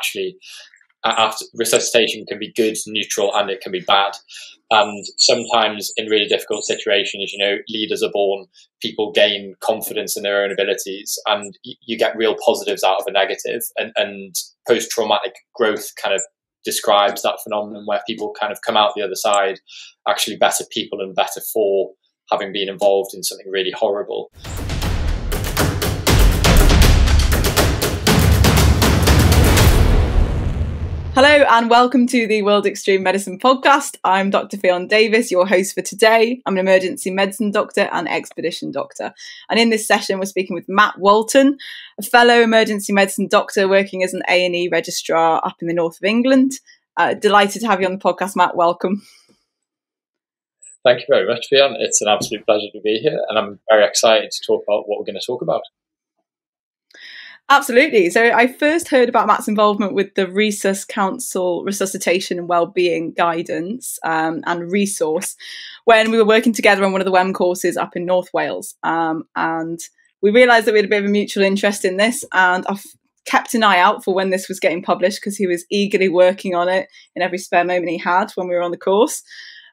actually after resuscitation can be good, neutral, and it can be bad. And sometimes in really difficult situations, you know, leaders are born, people gain confidence in their own abilities, and you get real positives out of a negative. And, and post traumatic growth kind of describes that phenomenon where people kind of come out the other side actually better people and better for having been involved in something really horrible. Hello and welcome to the World Extreme Medicine podcast. I'm Dr. Fionn Davis, your host for today. I'm an emergency medicine doctor and expedition doctor. And in this session, we're speaking with Matt Walton, a fellow emergency medicine doctor working as an A&E registrar up in the north of England. Uh, delighted to have you on the podcast, Matt. Welcome. Thank you very much, Fionn. It's an absolute pleasure to be here, and I'm very excited to talk about what we're going to talk about. Absolutely. So I first heard about Matt's involvement with the Resus Council Resuscitation and Wellbeing Guidance um, and Resource when we were working together on one of the WEM courses up in North Wales. Um, and we realised that we had a bit of a mutual interest in this, and I've kept an eye out for when this was getting published because he was eagerly working on it in every spare moment he had when we were on the course.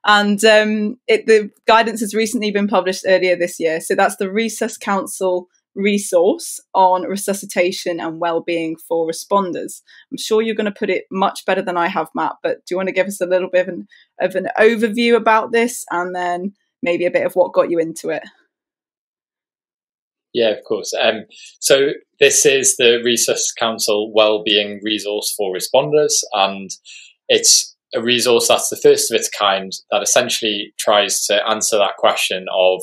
And um, it, the guidance has recently been published earlier this year. So that's the Resus Council resource on resuscitation and well-being for responders. I'm sure you're going to put it much better than I have, Matt. But do you want to give us a little bit of an, of an overview about this, and then maybe a bit of what got you into it? Yeah, of course. Um, so this is the Resus Council Wellbeing Resource for Responders, and it's a resource that's the first of its kind that essentially tries to answer that question of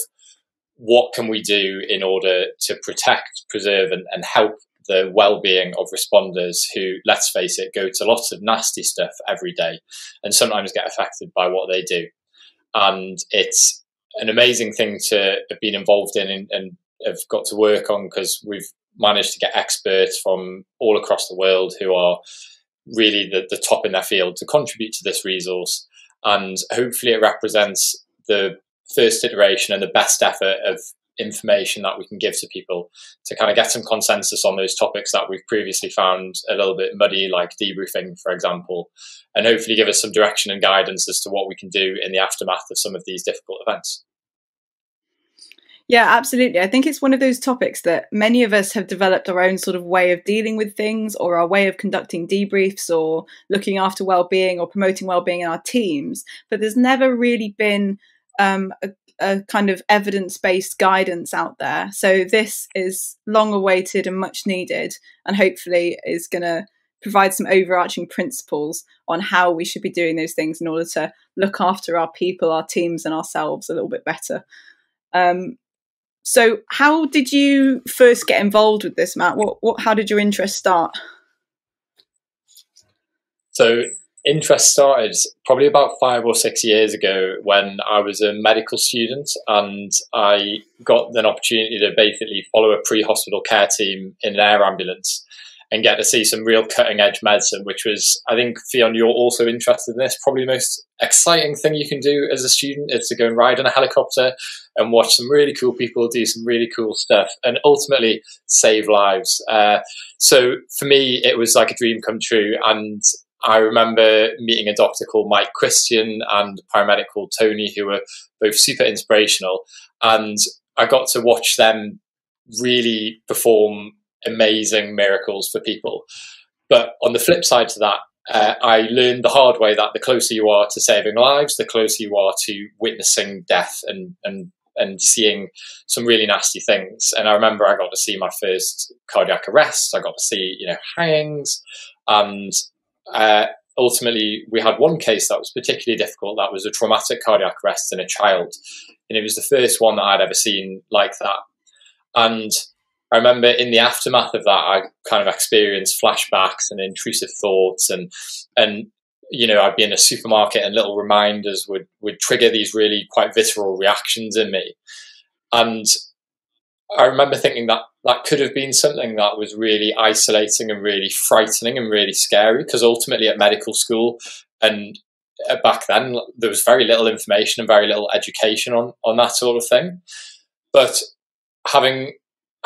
what can we do in order to protect, preserve, and, and help the well-being of responders who, let's face it, go to lots of nasty stuff every day and sometimes get affected by what they do. And it's an amazing thing to have been involved in and, and have got to work on because we've managed to get experts from all across the world who are really the, the top in their field to contribute to this resource. And hopefully it represents the first iteration and the best effort of information that we can give to people to kind of get some consensus on those topics that we've previously found a little bit muddy, like debriefing, for example, and hopefully give us some direction and guidance as to what we can do in the aftermath of some of these difficult events. Yeah, absolutely. I think it's one of those topics that many of us have developed our own sort of way of dealing with things or our way of conducting debriefs or looking after well-being or promoting well-being in our teams, but there's never really been um, a, a, kind of evidence based guidance out there. So this is long awaited and much needed, and hopefully is going to provide some overarching principles on how we should be doing those things in order to look after our people, our teams, and ourselves a little bit better. Um, so, how did you first get involved with this, Matt? What, what, how did your interest start? So, interest started probably about five or six years ago when I was a medical student and I got an opportunity to basically follow a pre hospital care team in an air ambulance and get to see some real cutting edge medicine, which was, I think, Fionn, you're also interested in this. Probably the most exciting thing you can do as a student is to go and ride in a helicopter and watch some really cool people do some really cool stuff and ultimately save lives. Uh, so for me, it was like a dream come true. And I remember meeting a doctor called Mike Christian and a paramedic called Tony, who were both super inspirational. And I got to watch them really perform amazing miracles for people. But on the flip side to that, uh, I learned the hard way that the closer you are to saving lives, the closer you are to witnessing death and, and and seeing some really nasty things. And I remember I got to see my first cardiac arrest. I got to see, you know, hangings, and uh, ultimately, we had one case that was particularly difficult. That was a traumatic cardiac arrest in a child, and it was the first one that I'd ever seen like that. And I remember in the aftermath of that, I kind of experienced flashbacks and intrusive thoughts, and and you know, I'd be in a supermarket and little reminders would would trigger these really quite visceral reactions in me. And I remember thinking that that could have been something that was really isolating and really frightening and really scary because ultimately at medical school and uh, back then there was very little information and very little education on on that sort of thing. But having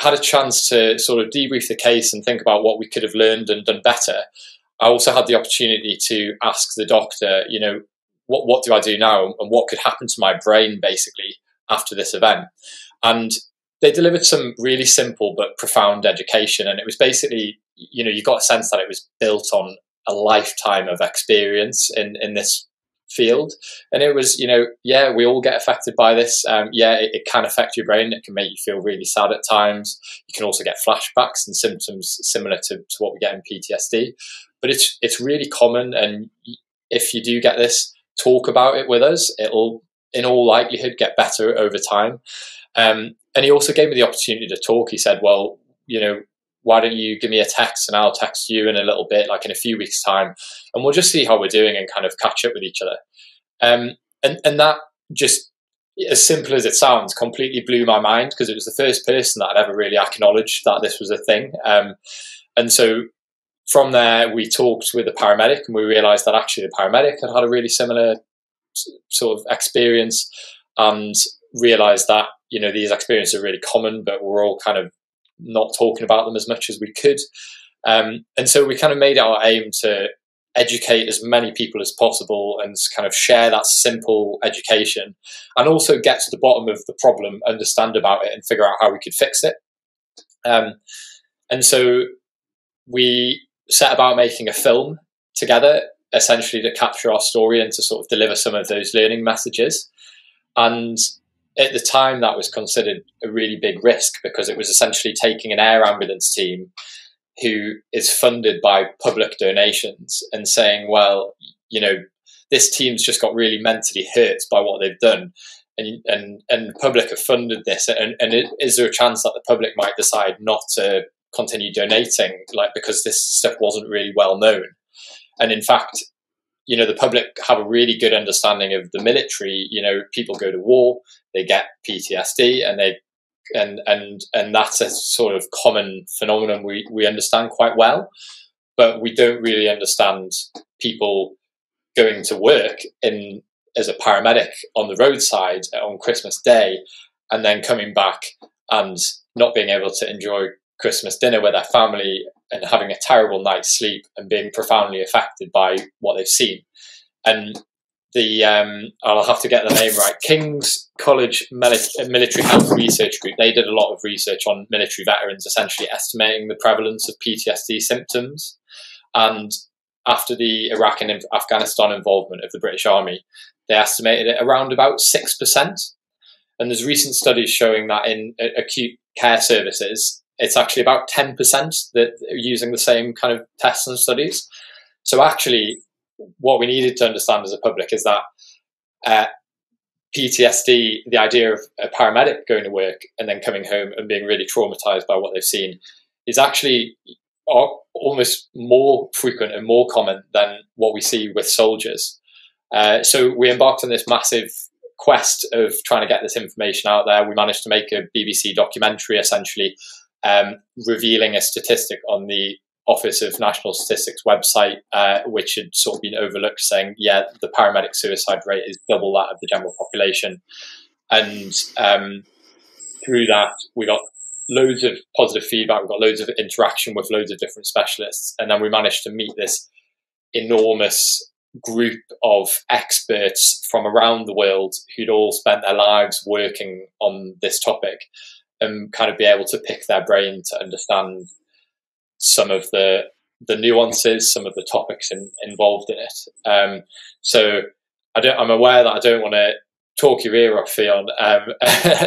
had a chance to sort of debrief the case and think about what we could have learned and done better I also had the opportunity to ask the doctor, you know, what what do I do now, and what could happen to my brain basically after this event, and they delivered some really simple but profound education, and it was basically, you know, you got a sense that it was built on a lifetime of experience in in this field. And it was, you know, yeah, we all get affected by this. Um, yeah, it, it, can affect your brain. It can make you feel really sad at times. You can also get flashbacks and symptoms similar to, to what we get in PTSD. But it's it's really common, and if you do get this, talk about it with us. It'll, in all likelihood, get better over time. Um, and he also gave me the opportunity to talk. He said, "Well, you know, why don't you give me a text and I'll text you in a little bit, like in a few weeks' time, and we'll just see how we're doing and kind of catch up with each other. Um, and and that just as simple as it sounds, completely blew my mind because it was the first person that I'd ever really acknowledged that this was a thing. Um, and so from there, we talked with the paramedic and we realized that actually the paramedic had had a really similar sort of experience and realized that, you know, these experiences are really common, but we're all kind of not talking about them as much as we could. Um, and so we kind of made our aim to educate as many people as possible and kind of share that simple education and also get to the bottom of the problem, understand about it, and figure out how we could fix it. Um, and so we set about making a film together, essentially to capture our story and to sort of deliver some of those learning messages. And at the time that was considered a really big risk because it was essentially taking an air ambulance team who is funded by public donations and saying, well, you know, this team's just got really mentally hurt by what they've done. And, and, and the public have funded this. And, and it, is there a chance that the public might decide not to continue donating, like because this stuff wasn't really well known? And in fact, you know, the public have a really good understanding of the military. You know, people go to war, they get PTSD, and they and and and that's a sort of common phenomenon we we understand quite well, but we don't really understand people going to work in as a paramedic on the roadside on Christmas Day, and then coming back and not being able to enjoy Christmas dinner with their family and having a terrible night's sleep and being profoundly affected by what they've seen. And the um, I'll have to get the name right. King's College Military Health Research Group. They did a lot of research on military veterans, essentially estimating the prevalence of PTSD symptoms. And after the Iraq and Afghanistan involvement of the British Army, they estimated it around about six percent. And there's recent studies showing that in acute care services, it's actually about 10% that are using the same kind of tests and studies. So actually, what we needed to understand as a public is that uh, PTSD, the idea of a paramedic going to work and then coming home and being really traumatized by what they've seen, is actually almost more frequent and more common than what we see with soldiers. Uh, so we embarked on this massive quest of trying to get this information out there. We managed to make a BBC documentary essentially um, revealing a statistic on the Office of National Statistics website, uh, which had sort of been overlooked, saying, yeah, the paramedic suicide rate is double that of the general population. And um, through that, we got loads of positive feedback, we got loads of interaction with loads of different specialists. And then we managed to meet this enormous group of experts from around the world who'd all spent their lives working on this topic and kind of be able to pick their brain to understand some of the the nuances, some of the topics in, involved in it. Um, so I don't, I'm aware that I don't want to talk your ear off, Fionn, um,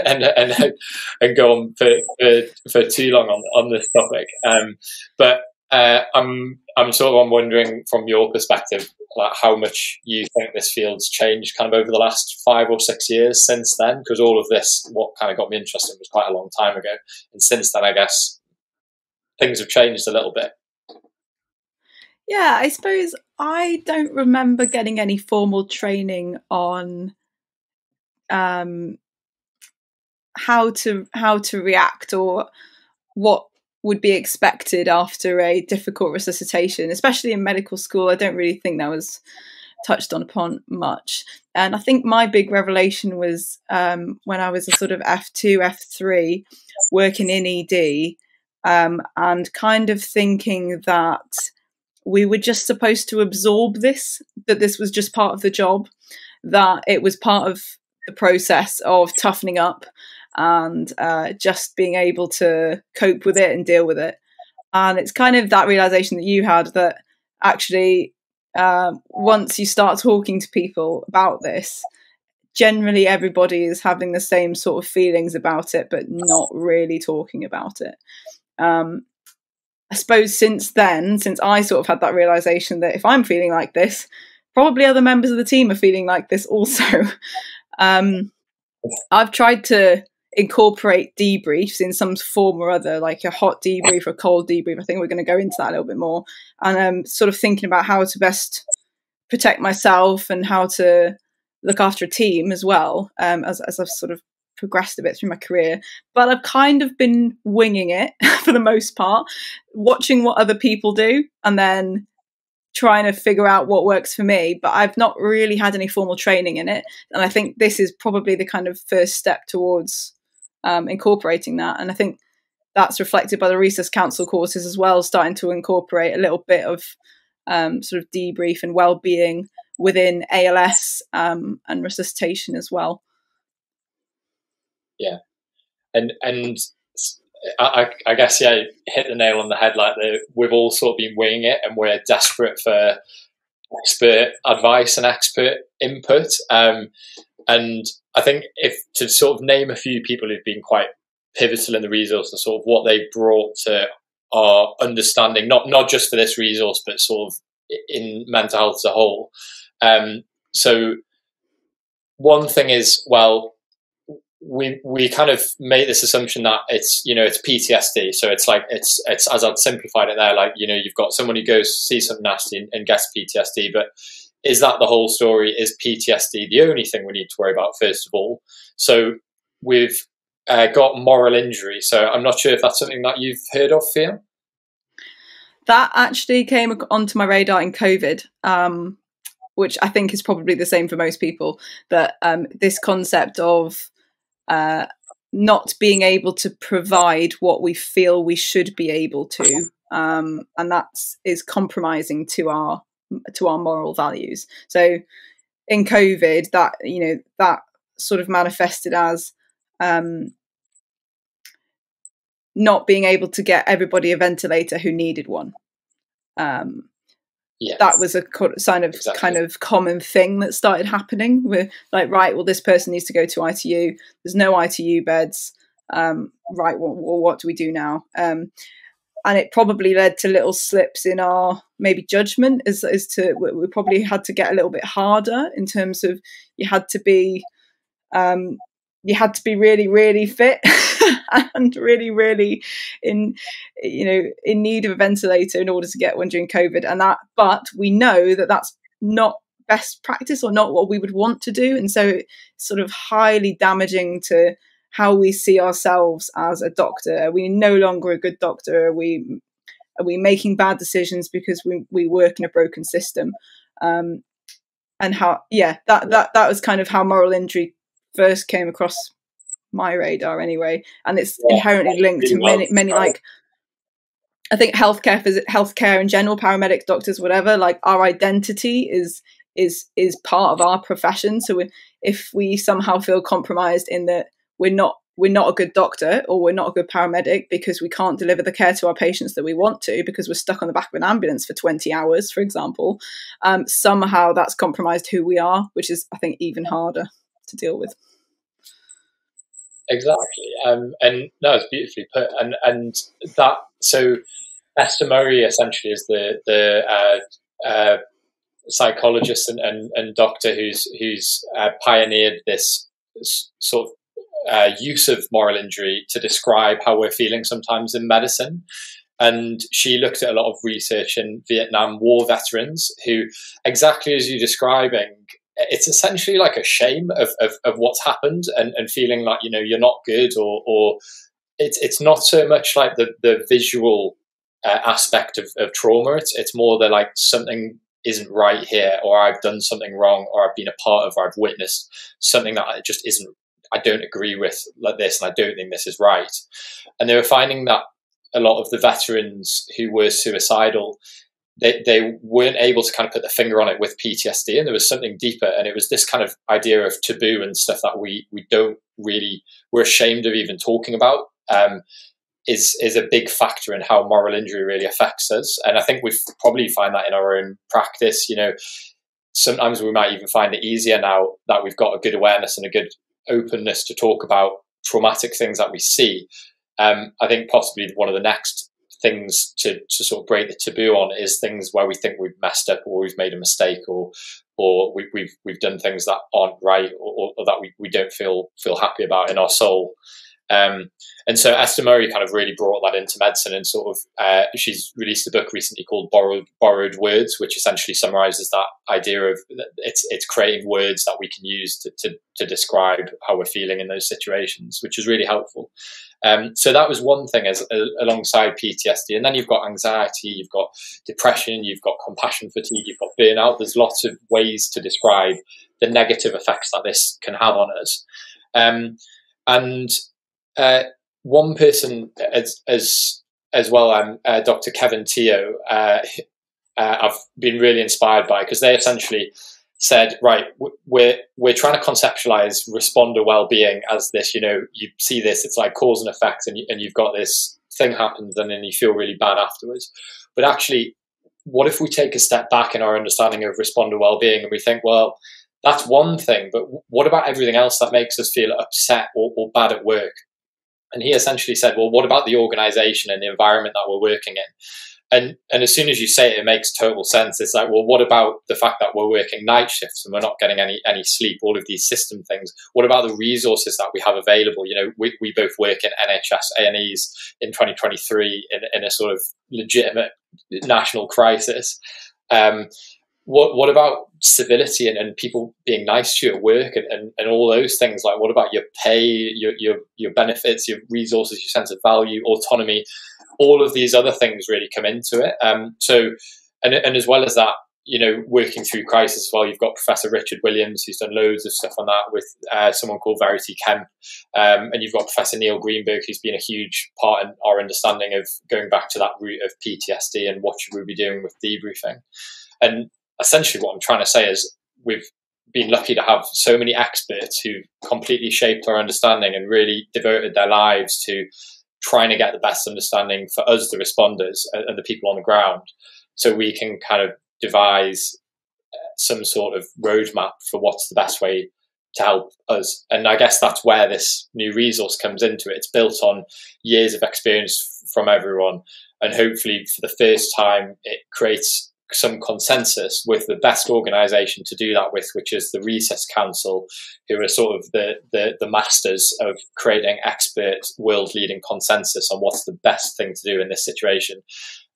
and, and and go on for, for, for too long on on this topic. Um, but uh, I'm I'm sort of I'm wondering from your perspective, like how much you think this field's changed kind of over the last five or six years since then, because all of this, what kind of got me interested was quite a long time ago, and since then, I guess things have changed a little bit. Yeah, I suppose I don't remember getting any formal training on um, how to how to react or what would be expected after a difficult resuscitation, especially in medical school. I don't really think that was touched on upon much. And I think my big revelation was um, when I was a sort of F2, F3, working in ED, um, and kind of thinking that we were just supposed to absorb this, that this was just part of the job, that it was part of the process of toughening up and uh, just being able to cope with it and deal with it. And it's kind of that realization that you had that actually, uh, once you start talking to people about this, generally everybody is having the same sort of feelings about it, but not really talking about it. Um, I suppose since then, since I sort of had that realization that if I'm feeling like this, probably other members of the team are feeling like this also. um, I've tried to incorporate debriefs in some form or other, like a hot debrief or cold debrief. I think we're going to go into that a little bit more, and um, sort of thinking about how to best protect myself and how to look after a team as well um, as, as I've sort of progressed a bit through my career. But I've kind of been winging it for the most part, watching what other people do and then trying to figure out what works for me. But I've not really had any formal training in it. And I think this is probably the kind of first step towards um, incorporating that. And I think that's reflected by the Resus Council courses as well, starting to incorporate a little bit of um, sort of debrief and well-being within ALS um, and resuscitation as well. Yeah, and and I, I, guess yeah, hit the nail on the head. Like the, we've all sort of been winging it, and we're desperate for expert advice and expert input. Um, and I think if to sort of name a few people who've been quite pivotal in the resource and sort of what they brought to our understanding, not not just for this resource, but sort of in mental health as a whole. Um, so one thing is, well, we we kind of made this assumption that it's you know it's PTSD. So it's like it's it's as I've simplified it there, like you know you've got someone who goes see something nasty and, and gets PTSD, but is that the whole story? Is PTSD the only thing we need to worry about first of all? So we've uh, got moral injury. So I'm not sure if that's something that you've heard of, Fionn. That actually came onto my radar in COVID. Um, which I think is probably the same for most people, that um, this concept of uh, not being able to provide what we feel we should be able to, um, and that is compromising to our to our moral values. So in COVID, that you know that sort of manifested as um, not being able to get everybody a ventilator who needed one. Um, yes. that was a sign of exactly. kind of common thing that started happening. We're like, right, well, this person needs to go to ITU. There's no ITU beds. Um, right, well, well, what do we do now? Um, and it probably led to little slips in our maybe judgment as, as to we probably had to get a little bit harder in terms of you had to be um, you had to be really really fit and really really in you know in need of a ventilator in order to get one during covid and that but we know that that's not best practice or not what we would want to do. And so it's sort of highly damaging to how we see ourselves as a doctor. Are we no longer a good doctor? Are we are we making bad decisions because we, we work in a broken system? Um, and how yeah that that that was kind of how moral injury first came across my radar anyway, and it's yeah, inherently linked to many many like I think healthcare healthcare in general, paramedics, doctors, whatever. Like our identity is is is part of our profession. So we, if we somehow feel compromised in that we're not we're not a good doctor or we're not a good paramedic because we can't deliver the care to our patients that we want to because we're stuck on the back of an ambulance for 20 hours, for example, um, somehow that's compromised who we are, which is, I think, even harder to deal with. Exactly, um, and no, it's beautifully put, and and that so Esther Murray essentially is the the uh, uh, psychologist and, and, and, doctor who's who's uh, pioneered this sort of uh, use of moral injury to describe how we're feeling sometimes in medicine. And she looked at a lot of research in Vietnam War veterans who, exactly as you're describing, it's essentially like a shame of, of, of what's happened and, and feeling like you know you're not good or or it's it's not so much like the the visual uh, aspect of, of trauma. It's it's more the like something isn't right here or I've done something wrong or I've been a part of or I've witnessed something that I just isn't I don't agree with like this and I don't think this is right. And they were finding that a lot of the veterans who were suicidal they, they weren't able to kind of put the finger on it with PTSD, and there was something deeper, and it was this kind of idea of taboo and stuff that we we don't really we're ashamed of even talking about. Um, is is a big factor in how moral injury really affects us, and I think we probably find that in our own practice. You know, sometimes we might even find it easier now that we've got a good awareness and a good openness to talk about traumatic things that we see. Um, I think possibly one of the next things to, to sort of break the taboo on is things where we think we've messed up or we've made a mistake or or we, have we've, we've done things that aren't right or, or, that we, we don't feel feel happy about in our soul. Um, and so Esther Murray kind of really brought that into medicine and sort of uh, she's released a book recently called Borrowed Borrowed Words, which essentially summarizes that idea of it's it's creating words that we can use to, to, to describe how we're feeling in those situations, which is really helpful. Um, so that was one thing as uh, alongside PTSD, and then you've got anxiety, you've got depression, you've got compassion fatigue, you've got burnout. There's lots of ways to describe the negative effects that this can have on us. Um, and uh, one person as as as well, um, uh, Dr. Kevin Teo, uh, uh, I've been really inspired by because they essentially said, right, we're we're trying to conceptualize responder well-being as this. You know, you see this, it's like cause and effect, and you, and you've got this thing happens, and then you feel really bad afterwards. But actually, what if we take a step back in our understanding of responder well-being, and we think, well, that's one thing, but what about everything else that makes us feel upset or, or bad at work? And he essentially said, well, what about the organization and the environment that we're working in? And, and as soon as you say it, it makes total sense. It's like, well, what about the fact that we're working night shifts and we're not getting any, any sleep, all of these system things? What about the resources that we have available? You know, we, we both work in NHS A&Es in 2023 in, in a sort of legitimate national crisis. Um, what what about civility and, and people being nice to you at work and, and, and all those things? Like what about your pay your, your your benefits your resources your sense of value autonomy? All of these other things really come into it. Um, so and, and as well as that you know working through crisis as well you've got professor richard williams who's done loads of stuff on that with uh, someone called verity kemp. Um, and you've got professor neil greenberg who's been a huge part in our understanding of going back to that root of ptsd and what should we be doing with debriefing. And essentially what I'm trying to say is we've been lucky to have so many experts who completely shaped our understanding and really devoted their lives to trying to get the best understanding for us, the responders and the people on the ground, so we can kind of devise uh, some sort of roadmap for what's the best way to help us. And I guess that's where this new resource comes into it. It's built on years of experience from everyone. And hopefully, for the first time, it creates some consensus with the best organization to do that with, which is the Resus Council, who are sort of the, the, the masters of creating expert world leading consensus on what's the best thing to do in this situation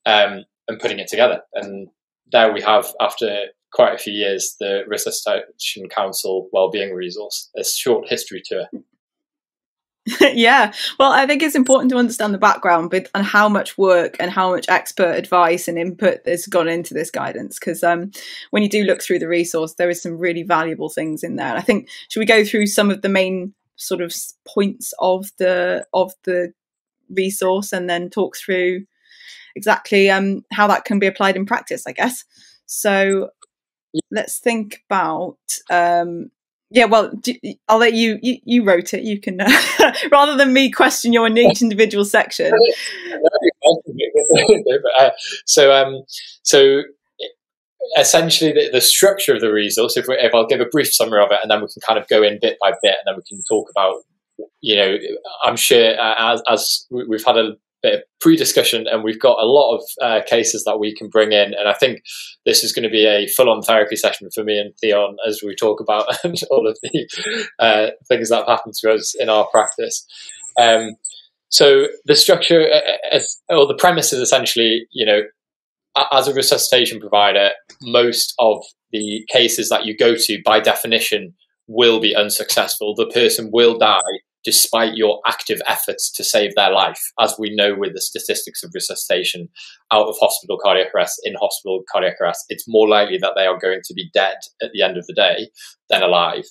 um, and putting it together. And there we have, after quite a few years, the Resuscitation Council Wellbeing Resource. A short history to it. yeah. Well, I think it's important to understand the background with, and how much work and how much expert advice and input has gone into this guidance. Because um, when you do look through the resource, there is some really valuable things in there. And I think should we go through some of the main sort of points of the of the resource and then talk through exactly um, how that can be applied in practice, I guess. So let's think about um, yeah, well, I'll let you, you. You wrote it. You can, uh, rather than me question your each individual section. so, um, so essentially, the, the, structure of the resource. If, we, if I'll give a brief summary of it, and then we can kind of go in bit by bit, and then we can talk about. You know, I'm sure uh, as, as we've had a bit of pre-discussion and we've got a lot of uh, cases that we can bring in and i think this is going to be a full-on therapy session for me and Fionn as we talk about all of the uh, things that have happened to us in our practice. Um, so the structure uh, uh or the premise is essentially you know as a resuscitation provider most of the cases that you go to by definition will be unsuccessful. The person will die despite your active efforts to save their life, as we know with the statistics of resuscitation out of hospital cardiac arrest, in hospital cardiac arrest, it's more likely that they are going to be dead at the end of the day than alive.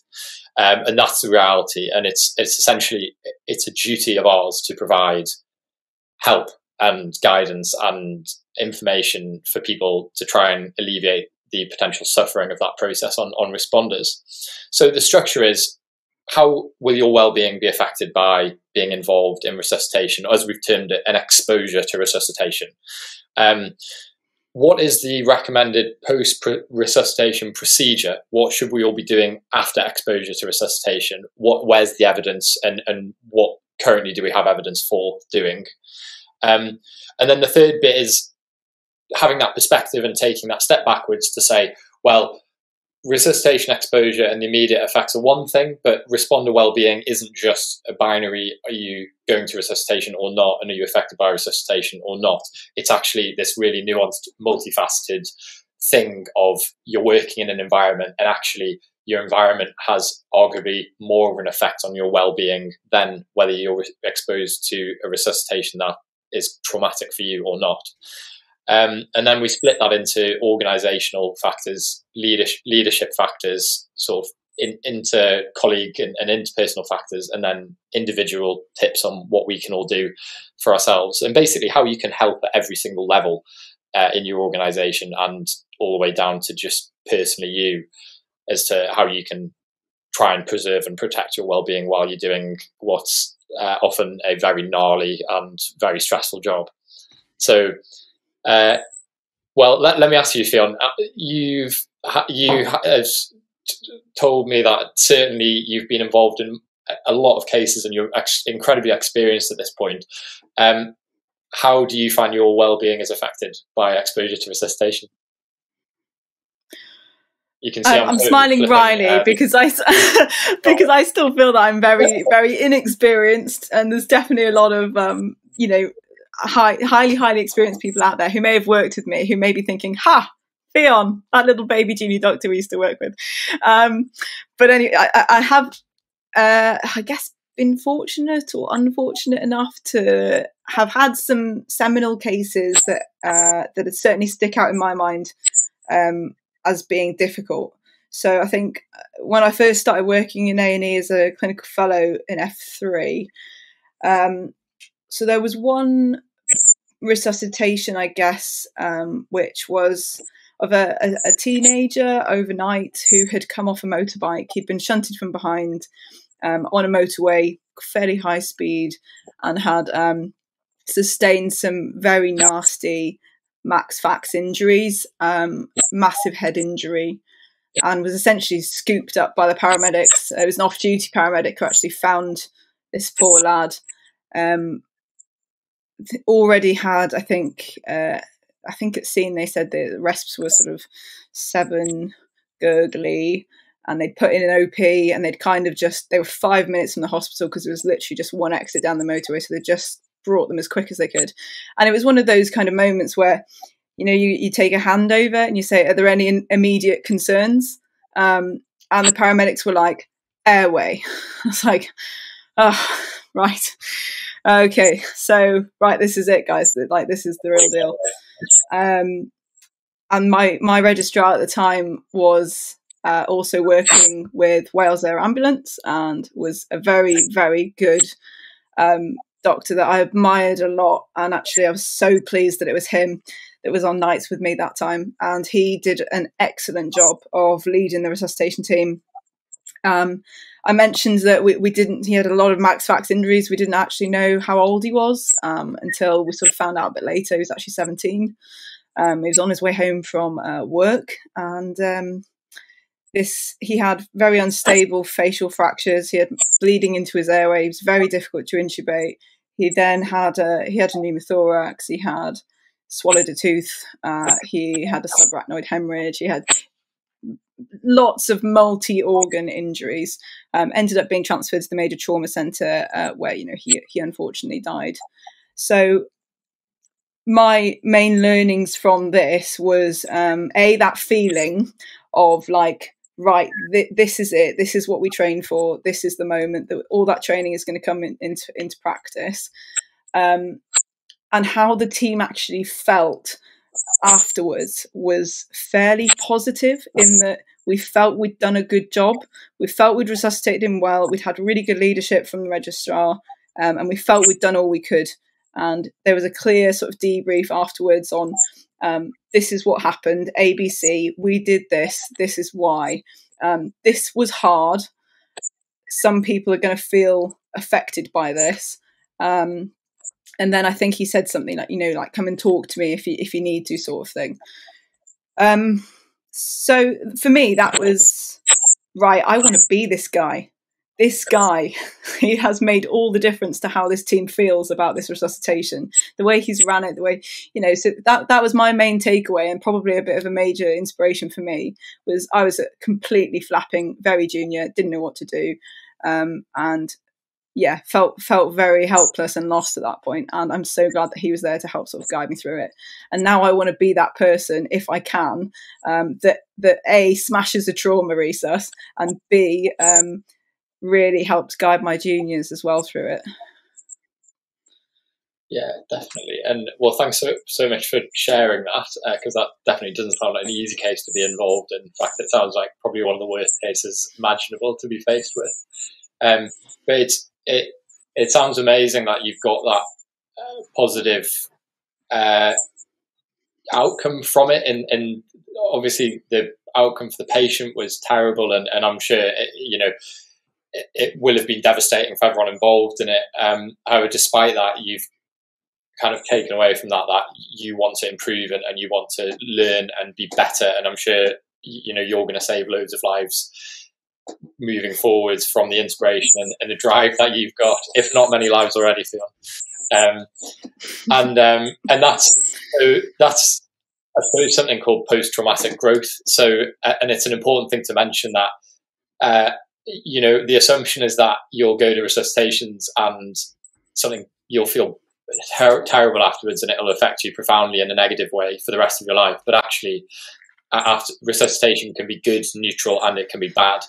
Um, and that's the reality. And it's, it's essentially, it's a duty of ours to provide help and guidance and information for people to try and alleviate the potential suffering of that process on, on responders. So the structure is how will your well-being be affected by being involved in resuscitation, as we've termed it, an exposure to resuscitation? Um, what is the recommended post resuscitation procedure? What should we all be doing after exposure to resuscitation? What where's the evidence, and and what currently do we have evidence for doing? Um, and then the third bit is having that perspective and taking that step backwards to say, well, resuscitation exposure and the immediate effects are one thing, but responder well-being isn't just a binary, are you going to resuscitation or not, and are you affected by resuscitation or not? It's actually this really nuanced, multifaceted thing of you're working in an environment and actually your environment has arguably more of an effect on your well-being than whether you're exposed to a resuscitation that is traumatic for you or not. Um, and then we split that into organizational factors, leadership, leadership factors, sort of in, into colleague and, and, interpersonal factors, and then individual tips on what we can all do for ourselves, and basically how you can help at every single level uh, in your organization and all the way down to just personally you as to how you can try and preserve and protect your well-being while you're doing what's uh, often a very gnarly and very stressful job. So uh, well, let, let me ask you, Fionn. Uh, you've you have told me that certainly you've been involved in a lot of cases and you're incredibly experienced at this point. Um, how do you find your well-being is affected by exposure to resuscitation? You can see I'm, I'm smiling wryly uh, because I because I still feel that I'm very very inexperienced and there's definitely a lot of um, you know high, highly, highly experienced people out there who may have worked with me who may be thinking, ha, Fionn, that little baby junior doctor we used to work with. Um, but anyway, I, I have, uh, I guess, been fortunate or unfortunate enough to have had some seminal cases that uh, that certainly stick out in my mind um, as being difficult. So I think uh, when I first started working in A and E as a clinical fellow in F three, um, so there was one resuscitation, I guess, um, which was of a, a, a, teenager overnight who had come off a motorbike. He'd been shunted from behind um, on a motorway, fairly high speed, and had um, sustained some very nasty max fax injuries, um, massive head injury, and was essentially scooped up by the paramedics. It was an off duty paramedic who actually found this poor lad. Um, already had, I think, uh, I think at scene they said the resps were sort of seven, gurgly, and they'd put in an OP and they'd kind of just, they were five minutes from the hospital because it was literally just one exit down the motorway. So they just brought them as quick as they could. And it was one of those kind of moments where, you know, you, you take a hand over and you say, Are there any immediate concerns? Um, and the paramedics were like, Airway. I was like, Oh, right okay, so right, this is it, guys. Like this is the real deal. Um, and my my registrar at the time was uh, also working with Wales Air Ambulance and was a very very good um, doctor that I admired a lot. And actually, I was so pleased that it was him that was on nights with me that time, and he did an excellent job of leading the resuscitation team. Um, I mentioned that we, we didn't, he had a lot of max fax injuries. We didn't actually know how old he was um, until we sort of found out a bit later. He was actually 17. Um, he was on his way home from uh, work and um, this he had very unstable facial fractures. He had bleeding into his airway. It was very difficult to intubate. He then had a he had a pneumothorax. He had swallowed a tooth. Uh, he had a subarachnoid hemorrhage. He had lots of multi-organ injuries. Um, ended up being transferred to the major trauma center uh, where you know he he unfortunately died. So my main learnings from this was um, a that feeling of like right th- this is it this is what we train for this is the moment that all that training is going to come in, into into practice um, and how the team actually felt afterwards was fairly positive in that we felt we'd done a good job. We felt we'd resuscitated him well. We'd had really good leadership from the registrar, um, and we felt we'd done all we could. and there was a clear sort of debrief afterwards on um, this is what happened, ABC, we did this, this is why. Um, this was hard. Some people are going to feel affected by this. Um, and then I think he said something like, you know, like come and talk to me if you if you need to, sort of thing. Um, so for me, that was right. I want to be this guy this guy, he has made all the difference to how this team feels about this resuscitation. The way he's ran it, the way you know. So that that was my main takeaway, and probably a bit of a major inspiration for me. Was I was completely flapping, very junior, didn't know what to do, um, and yeah, felt felt very helpless and lost at that point. And I'm so glad that he was there to help sort of guide me through it. And now I want to be that person, if I can, um, that that a smashes the trauma resus and b um, really helps guide my juniors as well through it. Yeah, definitely. And well, thanks so, so much for sharing that because uh, that definitely doesn't sound like an easy case to be involved in. In fact, it sounds like probably one of the worst cases imaginable to be faced with. Um, but it's, it it sounds amazing that you've got that uh, positive uh, outcome from it, and, and obviously the outcome for the patient was terrible, and, and I'm sure it, you know it, will have been devastating for everyone involved in it. Um, however, despite that, you've kind of taken away from that that you want to improve and, and you want to learn and be better. And I'm sure you know you're going to save loads of lives moving forwards from the inspiration and, and, the drive that you've got, if not many lives already, Fionn. Um, and um, and that's so that's I suppose something called post traumatic growth. So and it's an important thing to mention that uh, you know, the assumption is that you'll go to resuscitations and something you'll feel ter- terrible afterwards and it'll affect you profoundly in a negative way for the rest of your life. But actually, after resuscitation can be good, neutral, and it can be bad.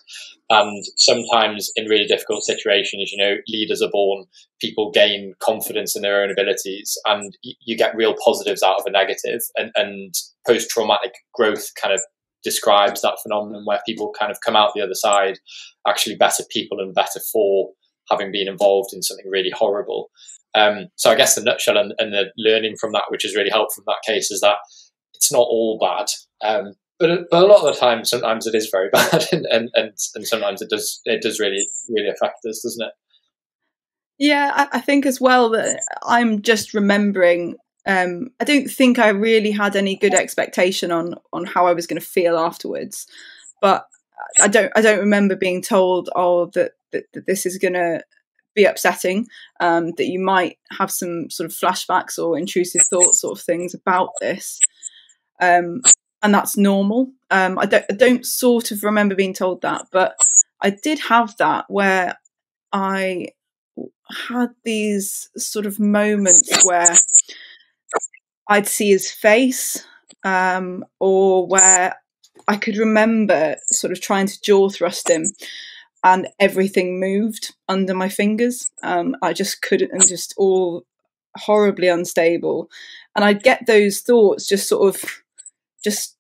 And sometimes in really difficult situations, you know, leaders are born, people gain confidence in their own abilities, and you get real positives out of a negative. And, and post traumatic growth kind of describes that phenomenon where people kind of come out the other side actually better people and better for having been involved in something really horrible. Um, so I guess the nutshell and, and, the learning from that, which is really helpful from that case, is that it's not all bad. Um, but, but a lot of the time, sometimes it is very bad, and, and, and, and sometimes it does it does really really affect us, doesn't it? Yeah, I, I think as well that I'm just remembering um, I don't think I really had any good expectation on on how I was going to feel afterwards, but I don't I don't remember being told oh that that, that this is going to be upsetting, um, that you might have some sort of flashbacks or intrusive thoughts sort of things about this, um, and that's normal. Um, I don't I don't sort of remember being told that, but I did have that where I had these sort of moments where I'd see his face, um, or where I could remember sort of trying to jaw thrust him, and everything moved under my fingers. Um, I just couldn't, and just all horribly unstable. And I'd get those thoughts just sort of just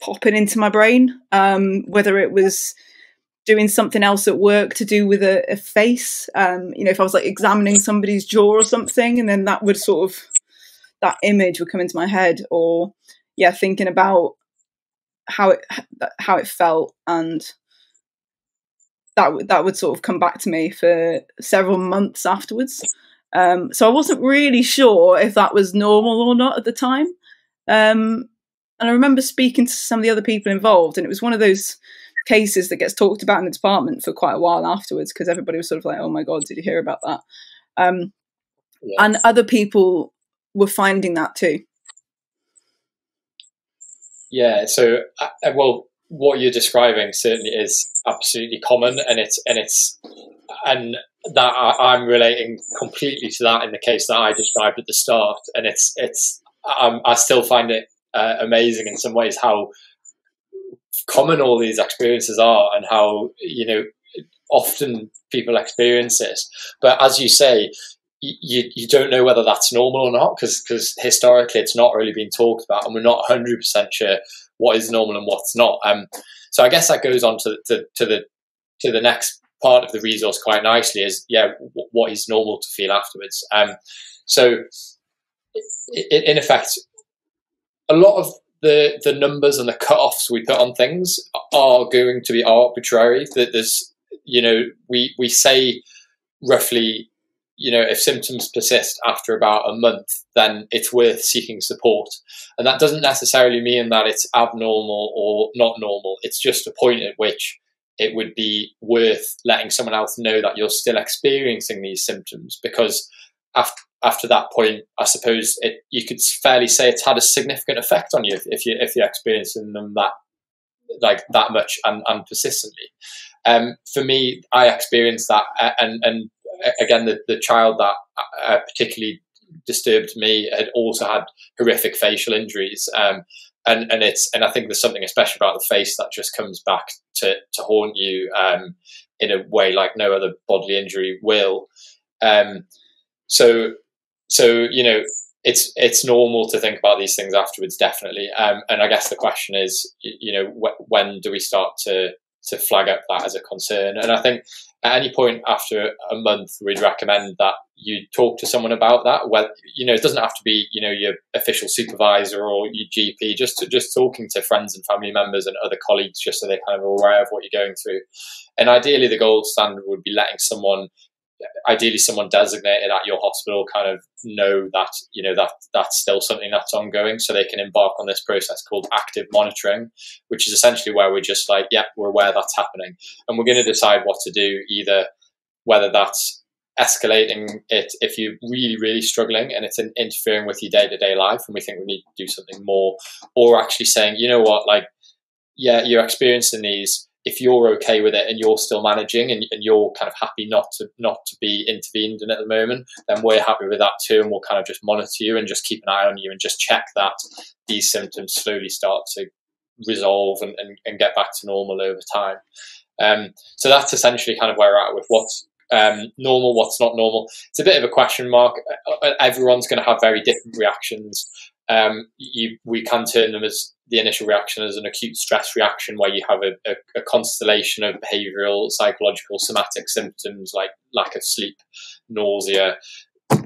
popping into my brain, um, whether it was doing something else at work to do with a, a face. Um, you know, if I was like examining somebody's jaw or something, and then that would sort of that image would come into my head or yeah thinking about how it how it felt and that would that would sort of come back to me for several months afterwards um, so I wasn't really sure if that was normal or not at the time um, and I remember speaking to some of the other people involved and it was one of those cases that gets talked about in the department for quite a while afterwards because everybody was sort of like oh my god did you hear about that um, yeah. and other people were finding that too. Yeah. So, uh, uh, well, what you're describing certainly is absolutely common, and it's and it's and that I, am relating completely to that in the case that I described at the start, and it's it's um, I still find it uh, amazing in some ways how common all these experiences are, and how you know often people experience this. But as you say, you, you don't know whether that's normal or not because because historically it's not really been talked about and we're not 100% sure what is normal and what's not um so i guess that goes on to, to, to the to the next part of the resource quite nicely is yeah, w- what is normal to feel afterwards. Um, so in effect, a lot of the the numbers and the cut-offs we put on things are going to be arbitrary. That there's you know we we say roughly you know if symptoms persist after about a month then it's worth seeking support and that doesn't necessarily mean that it's abnormal or not normal it's just a point at which it would be worth letting someone else know that you're still experiencing these symptoms because after after that point, I suppose it, you could fairly say it's had a significant effect on you if, if you if you're experiencing them that like that much and, and persistently. Um, for me, I experienced that, uh, and and again, the, the child that uh, particularly disturbed me had also had horrific facial injuries. Um, and, and it's and I think there's something especial about the face that just comes back to, to haunt you um, in a way like no other bodily injury will. Um, so so you know it's it's normal to think about these things afterwards definitely. Um, and i guess the question is you know wh- when do we start to to flag up that as a concern? And i think at any point after a month we'd recommend that you talk to someone about that. Well you know it doesn't have to be you know your official supervisor or your gp just to, just talking to friends and family members and other colleagues just so they're kind of aware of what you're going through. And ideally the gold standard would be letting someone ideally someone designated at your hospital kind of know that you know that that's still something that's ongoing. So they can embark on this process called active monitoring which is essentially where we're just like yeah we're aware that's happening. And we're going to decide what to do either whether that's escalating it if you're really really struggling and it's interfering with your day-to-day life and we think we need to do something more or actually saying you know what? Like yeah you're experiencing these if you're okay with it and you're still managing and, and, you're kind of happy not to not to be intervened in at the moment, then we're happy with that too, and we'll kind of just monitor you and just keep an eye on you and just check that these symptoms slowly start to resolve and, and, and get back to normal over time. Um, so that's essentially kind of where we're at with what's um, normal, what's not normal. It's a bit of a question mark. Everyone's going to have very different reactions. Um, you, we can turn them as the initial reaction as an acute stress reaction where you have a, a, a, constellation of behavioral, psychological, somatic symptoms like lack of sleep, nausea,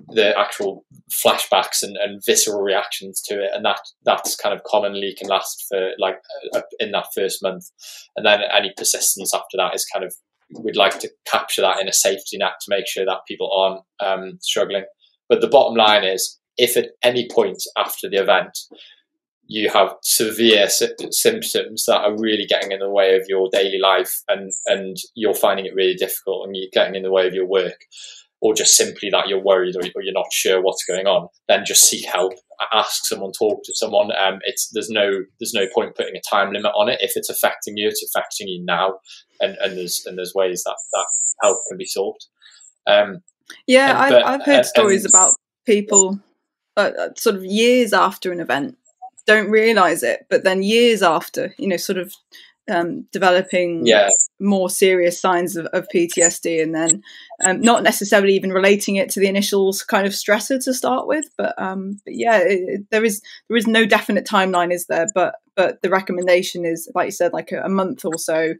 the actual flashbacks and, and visceral reactions to it. And that that's kind of commonly can last for like uh, in that first month. And then any persistence after that is kind of, we'd like to capture that in a safety net to make sure that people aren't um, struggling. But the bottom line is, if at any point after the event you have severe symptoms that are really getting in the way of your daily life and, and you're finding it really difficult and you're getting in the way of your work or just simply that you're worried or, or you're not sure what's going on, then just seek help. Ask someone, talk to someone. Um, it's there's no there's no point putting a time limit on it. If it's affecting you, it's affecting you now, and, and there's and there's ways that that help can be sought. Um, yeah, and, I've, I've heard stories and, about people uh, sort of years after an event don't realize it, but then years after, you know, sort of um, developing yeah. more serious signs of, of PTSD, and then um, not necessarily even relating it to the initial kind of stressor to start with. But, um, but yeah, it, there is there is no definite timeline, is there? But but the recommendation is, like you said, like a, a month or so.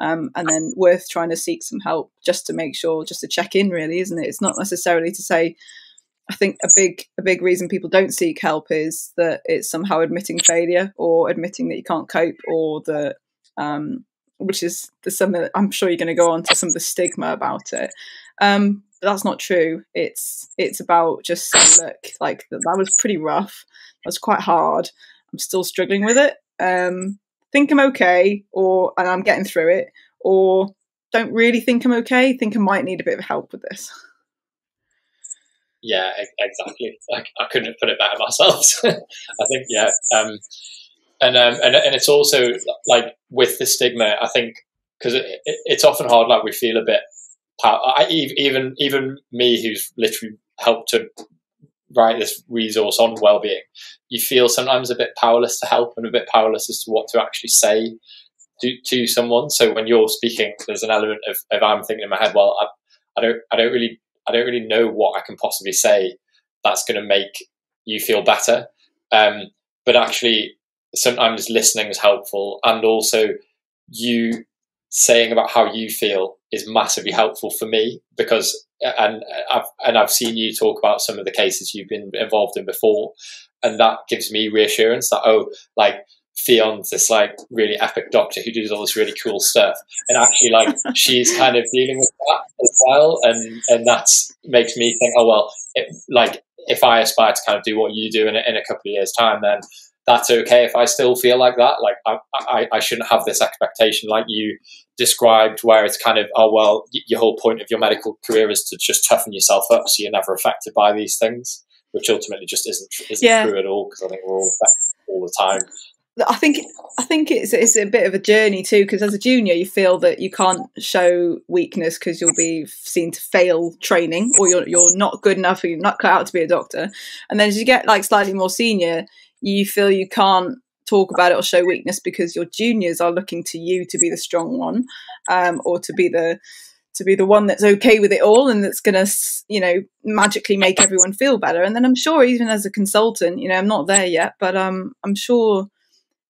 Um, and then worth trying to seek some help just to make sure, just to check in, really, isn't it? It's not necessarily to say, I think a big a big reason people don't seek help is that it's somehow admitting failure or admitting that you can't cope or that um, which is the some I'm sure you're going to go on to some of the stigma about it. Um, but that's not true. It's it's about just saying, look, like that, that was pretty rough. That was quite hard. I'm still struggling with it. Um, think I'm okay, or and I'm getting through it, or don't really think I'm okay. Think I might need a bit of help with this. Yeah, exactly. I, I couldn't have put it better myself. I think, yeah. Um, and, um, and, and it's also like with the stigma, I think, because it, it, it's often hard, like we feel a bit, I, even, even me who's literally helped to write this resource on well-being, you feel sometimes a bit powerless to help and a bit powerless as to what to actually say to, to someone. So when you're speaking, there's an element of, of I'm thinking in my head, well, I, I don't, I don't really I don't really know what I can possibly say that's going to make you feel better. Um, but actually, sometimes listening is helpful, and also you saying about how you feel is massively helpful for me because and I've and I've seen you talk about some of the cases you've been involved in before and that gives me reassurance that oh like Fionn's this like really epic doctor who does all this really cool stuff, and actually like she's kind of dealing with that as well, and and that makes me think, oh well, it, like if I aspire to kind of do what you do in a, in a couple of years' time, then that's okay. If I still feel like that, like I, I, I shouldn't have this expectation, like you described, where it's kind of oh well, your whole point of your medical career is to just toughen yourself up so you're never affected by these things, which ultimately just isn't isn't yeah. true at all because I think we're all affected all the time. I think I think it's it's a bit of a journey too because as a junior you feel that you can't show weakness because you'll be seen to fail training or you're you're not good enough or you're not cut out to be a doctor. And then as you get like slightly more senior you feel you can't talk about it or show weakness because your juniors are looking to you to be the strong one um, or to be the to be the one that's okay with it all and that's going to you know magically make everyone feel better. And then i'm sure even as a consultant you know i'm not there yet but um, i'm sure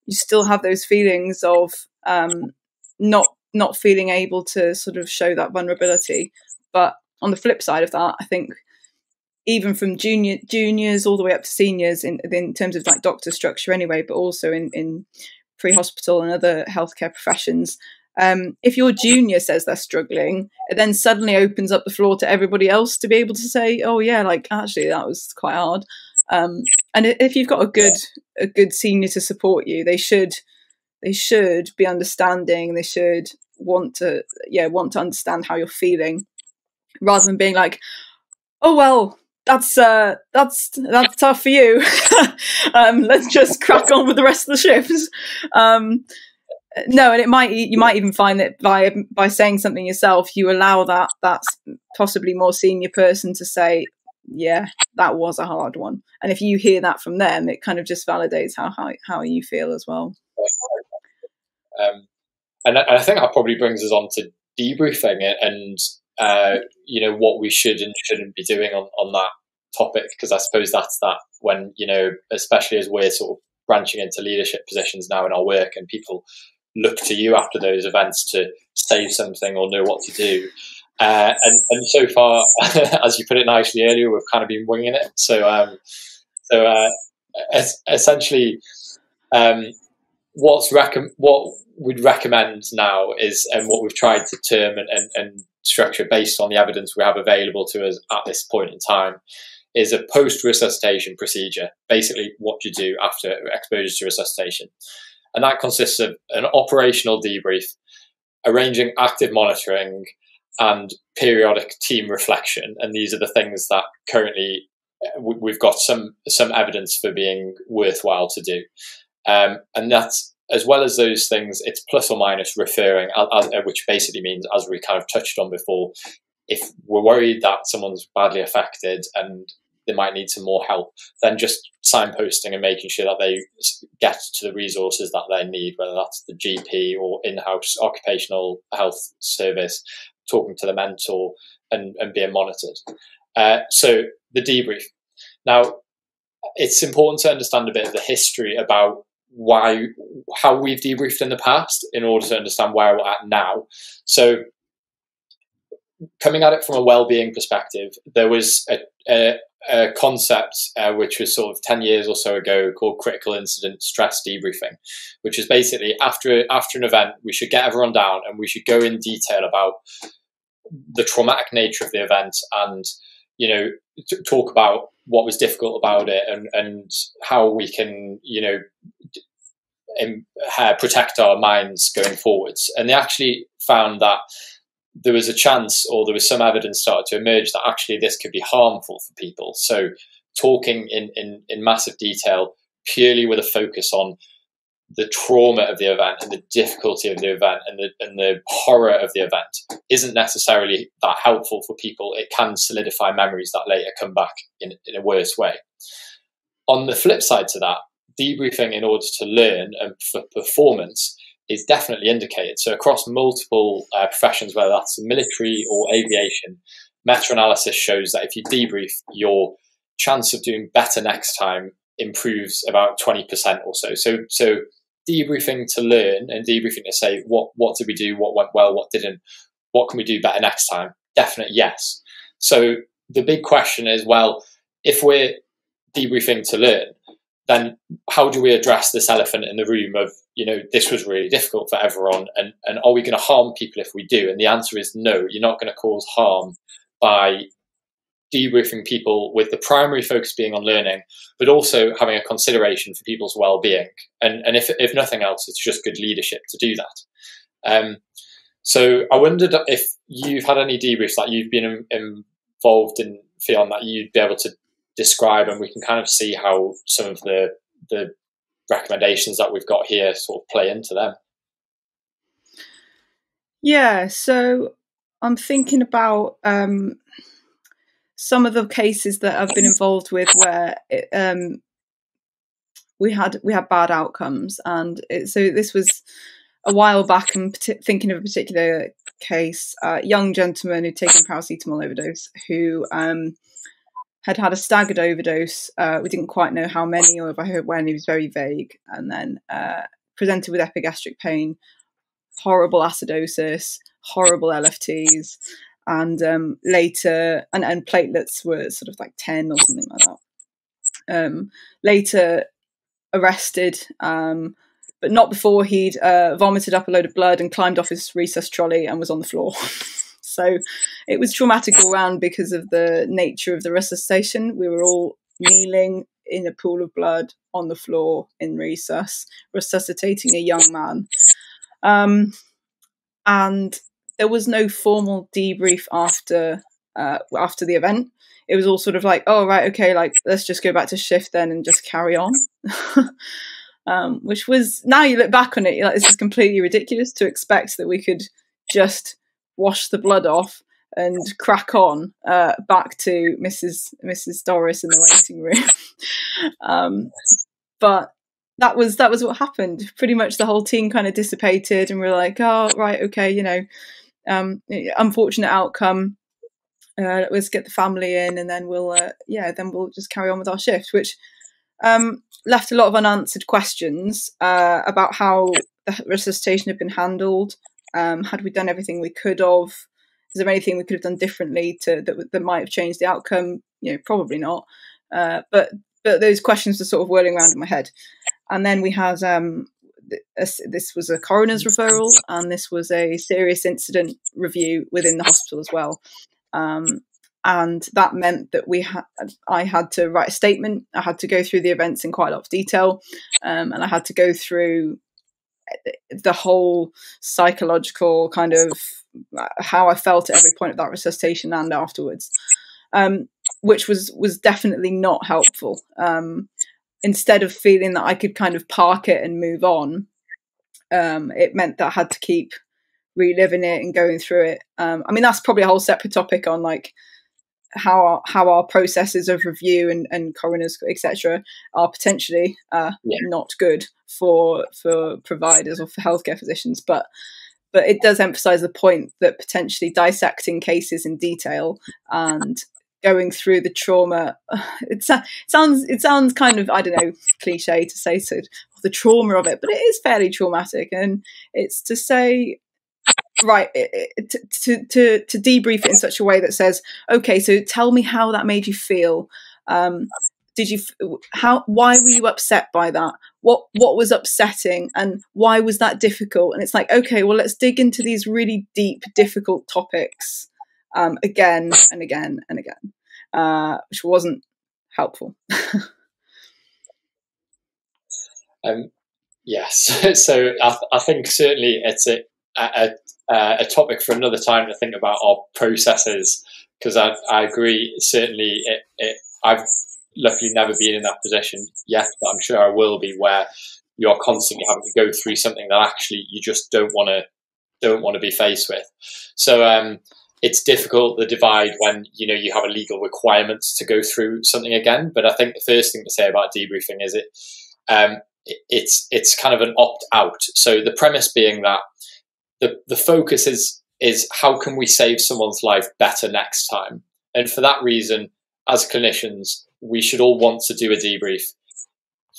you still have those feelings of um, not not feeling able to sort of show that vulnerability. But on the flip side of that, I think even from junior juniors all the way up to seniors in in terms of like doctor structure anyway, but also in in pre hospital and other healthcare professions. Um, if your junior says they're struggling, it then suddenly opens up the floor to everybody else to be able to say, "Oh yeah, like actually that was quite hard." Um, and if you've got a good a good senior to support you, they should they should be understanding. They should want to yeah want to understand how you're feeling, rather than being like, oh well, that's uh that's that's tough for you. um, let's just crack on with the rest of the shifts. Um, no, and it might you might even find that by by saying something yourself, you allow that that possibly more senior person to say, yeah, that was a hard one. And if you hear that from them, it kind of just validates how how, how you feel as well. Um, and, I, think that probably brings us on to debriefing and uh, you know what we should and shouldn't be doing on, on that topic because I suppose that's that when you know especially as we're sort of branching into leadership positions now in our work and people look to you after those events to say something or know what to do uh, and, and so far, as you put it nicely earlier, we've kind of been winging it. So, um, so uh, es- essentially, um, what's what we'd recommend now is, and what we've tried to term and, and, and structure based on the evidence we have available to us at this point in time, is a post resuscitation procedure. Basically, what you do after exposure to resuscitation, and that consists of an operational debrief, arranging active monitoring and periodic team reflection. And these are the things that currently uh, we've got some some evidence for being worthwhile to do. Um, and that's as well as those things, it's plus or minus referring, as, which basically means, as we kind of touched on before, if we're worried that someone's badly affected and they might need some more help, then just signposting and making sure that they get to the resources that they need, whether that's the GP or in-house occupational health service, talking to the mentor and, and being monitored. Uh, so the debrief. Now, it's important to understand a bit of the history about why, how we've debriefed in the past in order to understand where we're at now. So coming at it from a well-being perspective, there was a, a, a concept uh, which was sort of 10 years or so ago called critical incident stress debriefing, which is basically after, after an event, we should get everyone down and we should go in detail about the traumatic nature of the event and, you know, t- talk about what was difficult about it and, and how we can, you know, in, uh, protect our minds going forwards. And they actually found that there was a chance or there was some evidence started to emerge that actually this could be harmful for people. So talking in, in, in massive detail purely with a focus on the trauma of the event and the difficulty of the event and the, and the horror of the event isn't necessarily that helpful for people. It can solidify memories that later come back in, in a worse way. On the flip side to that, debriefing in order to learn and for performance is definitely indicated. So across multiple uh, professions, whether that's military or aviation, meta-analysis shows that if you debrief, your chance of doing better next time improves about 20% or so. So, so debriefing to learn and debriefing to say what what did we do, what went well, what didn't, what can we do better next time? Definite yes. So the big question is, well, if we're debriefing to learn, then how do we address this elephant in the room of you know this was really difficult for everyone and and are we going to harm people if we do and the answer is no you're not going to cause harm by debriefing people with the primary focus being on learning, but also having a consideration for people's well-being. And, and if, if nothing else, it's just good leadership to do that. Um, so I wondered if you've had any debriefs that you've been involved in, Fionn, that you'd be able to describe, and we can kind of see how some of the the recommendations that we've got here sort of play into them. Yeah, so I'm thinking about um, some of the cases that I've been involved with where it, um, we had we had bad outcomes, and it, so this was a while back. And thinking of a particular case, a young gentleman who'd taken paracetamol overdose, who um, had had a staggered overdose. Uh, we didn't quite know how many or if I heard when. He was very vague, and then uh, presented with epigastric pain, horrible acidosis, horrible LFTs and um, later and, and platelets were sort of like 10 or something like that um, later arrested um, but not before he'd uh, vomited up a load of blood and climbed off his resus trolley and was on the floor so it was traumatic all round because of the nature of the resuscitation we were all kneeling in a pool of blood on the floor in resus resuscitating a young man um, and there was no formal debrief after uh, after the event. It was all sort of like, oh right, okay, like let's just go back to shift then and just carry on. um, which was now you look back on it, like this is completely ridiculous to expect that we could just wash the blood off and crack on uh, back to Mrs. Mrs. Doris in the waiting room. um, but that was that was what happened. Pretty much the whole team kind of dissipated, and we are like, oh right, okay, you know, um, unfortunate outcome. Uh, let's get the family in, and then we'll, uh, yeah, then we'll just carry on with our shift, which um, left a lot of unanswered questions uh, about how the resuscitation had been handled. Um, had we done everything we could have? Is there anything we could have done differently to that that might have changed the outcome? You know, probably not. Uh, but but those questions were sort of whirling around in my head. And then we had um, this was a coroner's referral and this was a serious incident review within the hospital as well. Um, and that meant that we had I had to write a statement. I had to go through the events in quite a lot of detail, um, and I had to go through the whole psychological kind of how I felt at every point of that resuscitation and afterwards, um, which was was definitely not helpful. Um, instead of feeling that I could kind of park it and move on, um, it meant that I had to keep reliving it and going through it. Um, I mean, that's probably a whole separate topic on like how our, how our processes of review and, and coroners etc are potentially uh, yeah. not good for for providers or for healthcare physicians but but it does emphasize the point that potentially dissecting cases in detail and going through the trauma. It, sounds it sounds kind of I don't know cliche to say so the trauma of it, but it is fairly traumatic, and it's to say right to, to to debrief it in such a way that says okay so tell me how that made you feel. Um, did you how why were you upset by that? What what was upsetting? And why was that difficult? And it's like okay well let's dig into these really deep difficult topics um, again and again and again, uh, which wasn't helpful. um, yes, so I, I, think certainly it's a, a, a, topic for another time to think about our processes because I, I agree. Certainly, it, it, I've luckily never been in that position yet, but I'm sure I will be where you're constantly having to go through something that actually you just don't want to don't want to be faced with. So um, it's difficult the divide when you know you have a legal requirements to go through something again. But I think the first thing to say about debriefing is it, um, it it's it's kind of an opt out. So the premise being that the the focus is is how can we save someone's life better next time, and for that reason, as clinicians, we should all want to do a debrief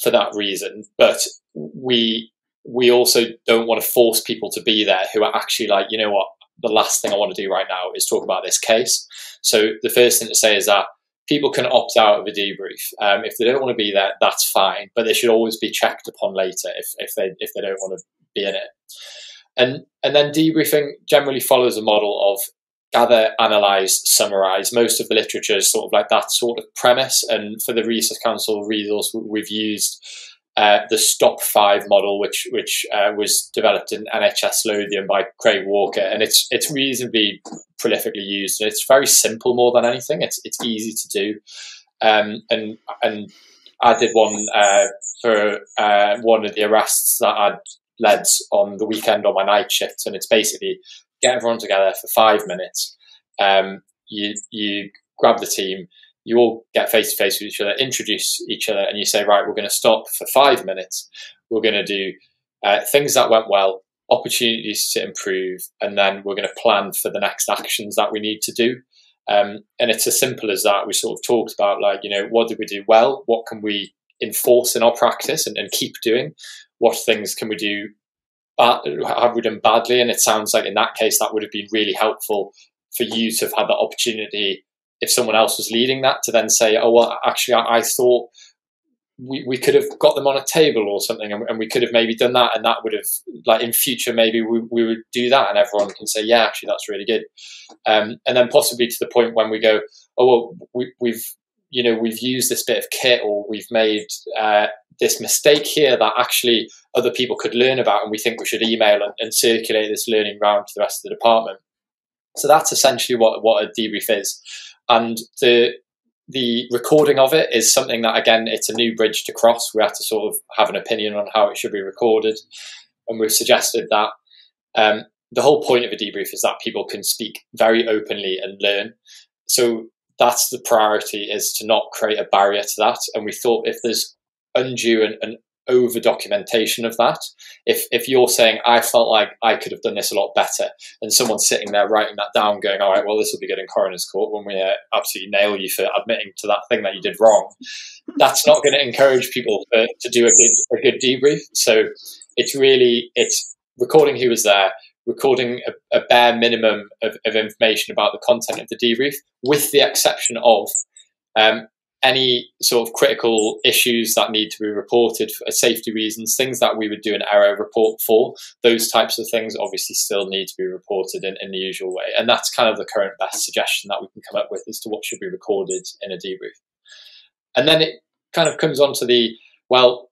for that reason. But we we also don't want to force people to be there who are actually like, you know what, the last thing I want to do right now is talk about this case. So the first thing to say is that people can opt out of a debrief. Um, if they don't want to be there, that's fine, but they should always be checked upon later if, if they if they don't want to be in it. And and then debriefing generally follows a model of gather, analyze, summarize. Most of the literature is sort of like that sort of premise. And for the Resus Council resource, we've used uh, the Stop Five model, which which uh, was developed in NHS Lothian by Craig Walker, and it's it's reasonably prolifically used. And it's very simple more than anything. It's it's easy to do, um, and and I did one uh, for uh, one of the arrests that I'd led on the weekend on my night shift, and it's basically get everyone together for five minutes. Um, you you grab the team you all get face to face with each other, introduce each other, and you say, right, we're going to stop for five minutes. We're going to do uh, things that went well, opportunities to improve, and then we're going to plan for the next actions that we need to do. Um, and it's as simple as that. We sort of talked about, like, you know, what did we do well? What can we enforce in our practice and, and keep doing? What things can we do? Bad, have we done badly? And it sounds like in that case, that would have been really helpful for you to have had the opportunity if someone else was leading that to then say, oh, well, actually, I, I thought we, we could have got them on a table or something and, and, we could have maybe done that and that would have like in future maybe we, we would do that and everyone can say yeah actually that's really good um, and then possibly to the point when we go oh well we, we've you know we've used this bit of kit or we've made uh, this mistake here that actually other people could learn about and we think we should email and, and circulate this learning round to the rest of the department. So that's essentially what, what a debrief is. And the the recording of it is something that again it's a new bridge to cross. We have to sort of have an opinion on how it should be recorded. And we've suggested that um, the whole point of a debrief is that people can speak very openly and learn. So that's the priority is to not create a barrier to that and we thought if there's undue and, and over documentation of that. If if you're saying I felt like I could have done this a lot better, and someone's sitting there writing that down, going, all right, well this will be good in coroner's court when we uh, absolutely nail you for admitting to that thing that you did wrong. That's not going to encourage people to do a good a good debrief. So it's really it's recording who was there, recording a, a bare minimum of, of information about the content of the debrief, with the exception of um, any sort of critical issues that need to be reported for safety reasons, things that we would do an error report for, those types of things obviously still need to be reported in, in the usual way. And that's kind of the current best suggestion that we can come up with as to what should be recorded in a debrief. And then it kind of comes on to the, well,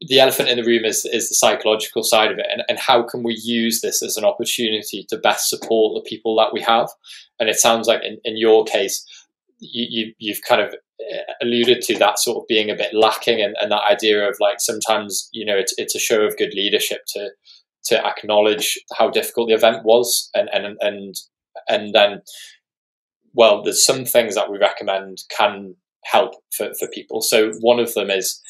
the elephant in the room is, is the psychological side of it and, and how can we use this as an opportunity to best support the people that we have? And it sounds like in, in your case you, you have kind of uh, alluded to that sort of being a bit lacking and, and that idea of like sometimes you know it's, it's a show of good leadership to to acknowledge how difficult the event was and and and and then well there's some things that we recommend can help for, for people. So one of them is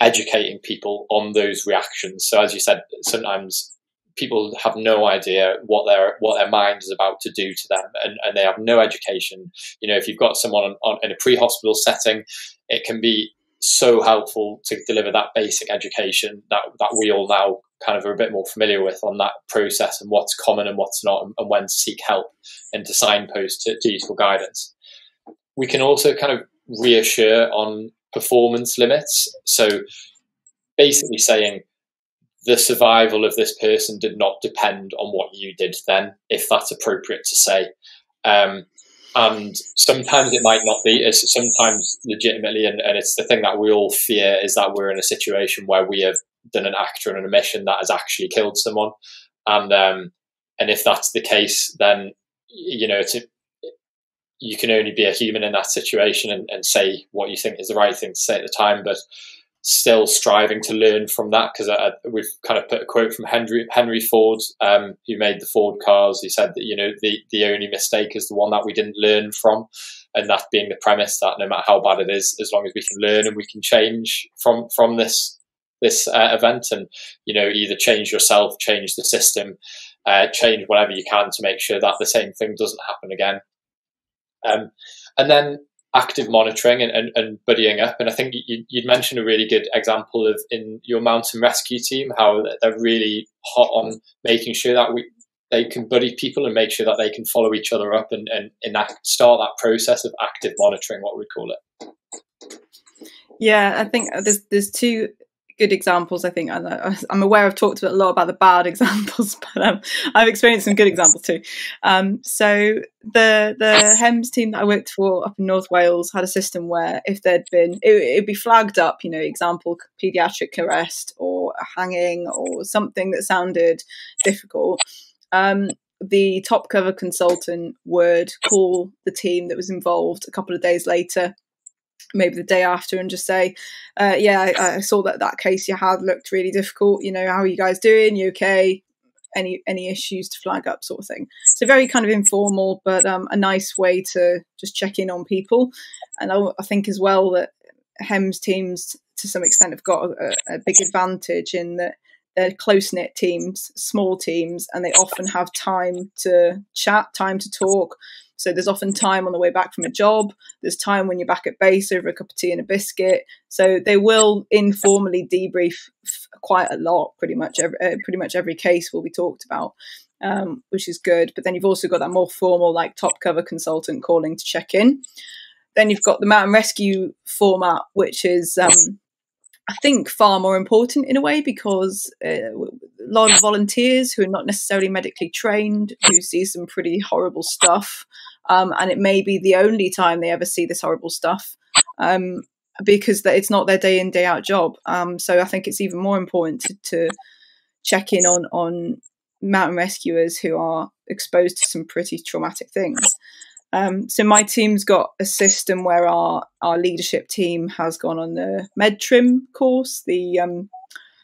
educating people on those reactions. So as you said sometimes people have no idea what their what their mind is about to do to them and, and they have no education. You know if you've got someone on, on, in a pre-hospital setting it can be so helpful to deliver that basic education that, that we all now kind of are a bit more familiar with on that process and what's common and what's not and, and when to seek help and to signpost to, to useful guidance. We can also kind of reassure on performance limits so basically saying the survival of this person did not depend on what you did then, if that's appropriate to say. Um, and sometimes it might not be. It's sometimes legitimately, and, and it's the thing that we all fear is that we're in a situation where we have done an act or an omission that has actually killed someone, and um, and if that's the case, then you know it's you can only be a human in that situation and, and say what you think is the right thing to say at the time, but still striving to learn from that because we've kind of put a quote from Henry Henry Ford, um, who made the Ford cars. He said that you know the the only mistake is the one that we didn't learn from, and that being the premise that no matter how bad it is, as long as we can learn and we can change from from this this uh, event, and you know either change yourself, change the system, uh, change whatever you can to make sure that the same thing doesn't happen again. Um, and then active monitoring and, and, and, buddying up. And I think you, would mentioned a really good example of in your mountain rescue team how they're really hot on making sure that we they can buddy people and make sure that they can follow each other up and, and, start that process of active monitoring, what we call it. Yeah, I think there's there's two good examples. I think I'm aware I've talked a lot about the bad examples, but um, I've experienced some good examples too. Um, so the the HEMS team that I worked for up in North Wales had a system where if there'd been it, would be flagged up, you know, example paediatric arrest or a hanging or something that sounded difficult. Um, the top cover consultant would call the team that was involved a couple of days later maybe the day after and just say, uh, yeah, I, I, saw that that case you had looked really difficult. You know, how are you guys doing? You okay? Any any issues to flag up, sort of thing. So very kind of informal, but um, a nice way to just check in on people. And I, I think as well that HEMS teams to some extent have got a, a big advantage in that they're close knit teams, small teams, and they often have time to chat, time to talk so there's often time on the way back from a job. There's time when you're back at base over a cup of tea and a biscuit. So they will informally debrief quite a lot. Pretty much every uh, pretty much every case will be talked about, um, which is good. But then you've also got that more formal, like top cover consultant calling to check in. Then you've got the mountain rescue format, which is um, I think far more important in a way because uh, a lot of volunteers who are not necessarily medically trained who see some pretty horrible stuff, um, and it may be the only time they ever see this horrible stuff um, because it's not their day in day out job. Um, so I think it's even more important to, to check in on on mountain rescuers who are exposed to some pretty traumatic things. Um, so my team's got a system where our our leadership team has gone on the MedTrim course, the um,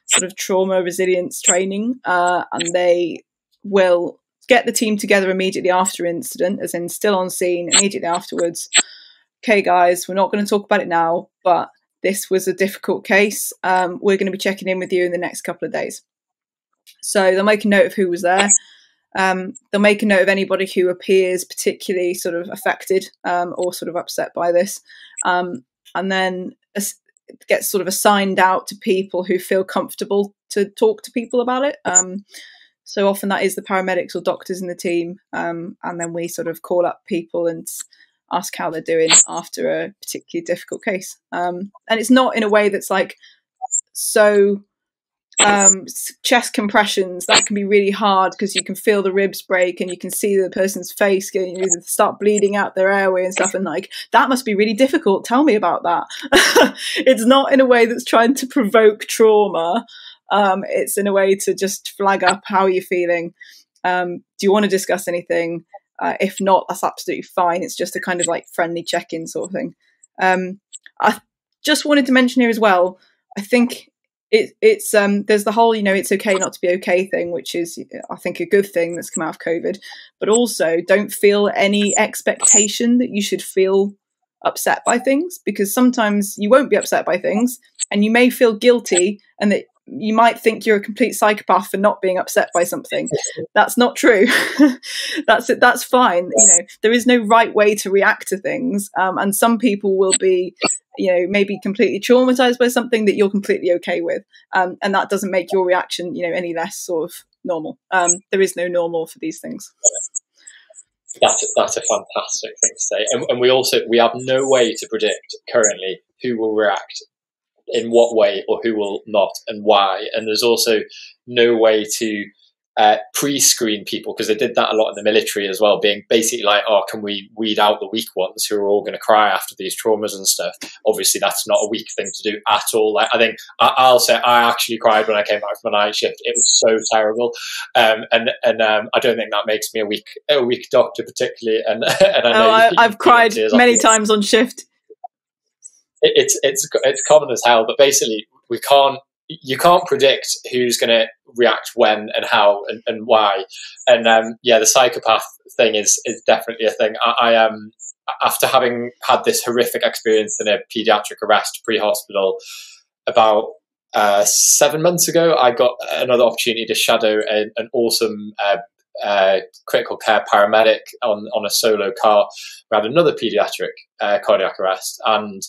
sort of trauma resilience training, uh, and they will get the team together immediately after incident, as in still on scene immediately afterwards. Okay, guys, we're not going to talk about it now, but this was a difficult case. Um, we're going to be checking in with you in the next couple of days. So they'll make a note of who was there. Um, they'll make a note of anybody who appears particularly sort of affected um, or sort of upset by this, um, and then it gets sort of assigned out to people who feel comfortable to talk to people about it. Um, so often that is the paramedics or doctors in the team, um, and then we sort of call up people and ask how they're doing after a particularly difficult case. Um, and it's not in a way that's like so um, chest compressions that can be really hard because you can feel the ribs break and you can see the person's face getting you know, start bleeding out their airway and stuff and like that must be really difficult. Tell me about that. It's not in a way that's trying to provoke trauma. Um, it's in a way to just flag up how you're feeling. Um, do you want to discuss anything? Uh, if not that's absolutely fine. It's just a kind of like friendly check-in sort of thing. Um, i just wanted to mention here as well i think it, it's um, there's the whole you know it's okay not to be okay thing, which is I think a good thing that's come out of COVID. But also, don't feel any expectation that you should feel upset by things because sometimes you won't be upset by things, and you may feel guilty, and that you might think you're a complete psychopath for not being upset by something. That's not true. that's it. That's fine. You know, there is no right way to react to things, um, and some people will be you know maybe completely traumatized by something that you're completely okay with um, and that doesn't make your reaction you know any less sort of normal um, there is no normal for these things that's that's a fantastic thing to say and, and we also we have no way to predict currently who will react in what way or who will not and why and there's also no way to uh, pre-screen people because they did that a lot in the military as well, being basically like, oh, can we weed out the weak ones who are all going to cry after these traumas and stuff? Obviously, that's not a weak thing to do at all. Like, I think I, will say I actually cried when I came back from a night shift. It was so terrible, um, and and um, I don't think that makes me a weak a weak doctor particularly. And and I know oh, I, have cried many times on shift. It, it's it's it's common as hell, but basically we can't you can't predict who's going to react when and how and, and why. And um, yeah, the psychopath thing is is definitely a thing. I, I um after having had this horrific experience in a pediatric arrest pre-hospital about uh, seven months ago, I got another opportunity to shadow an, an awesome uh, uh, critical care paramedic on, on a solo car. We had another pediatric uh, cardiac arrest. And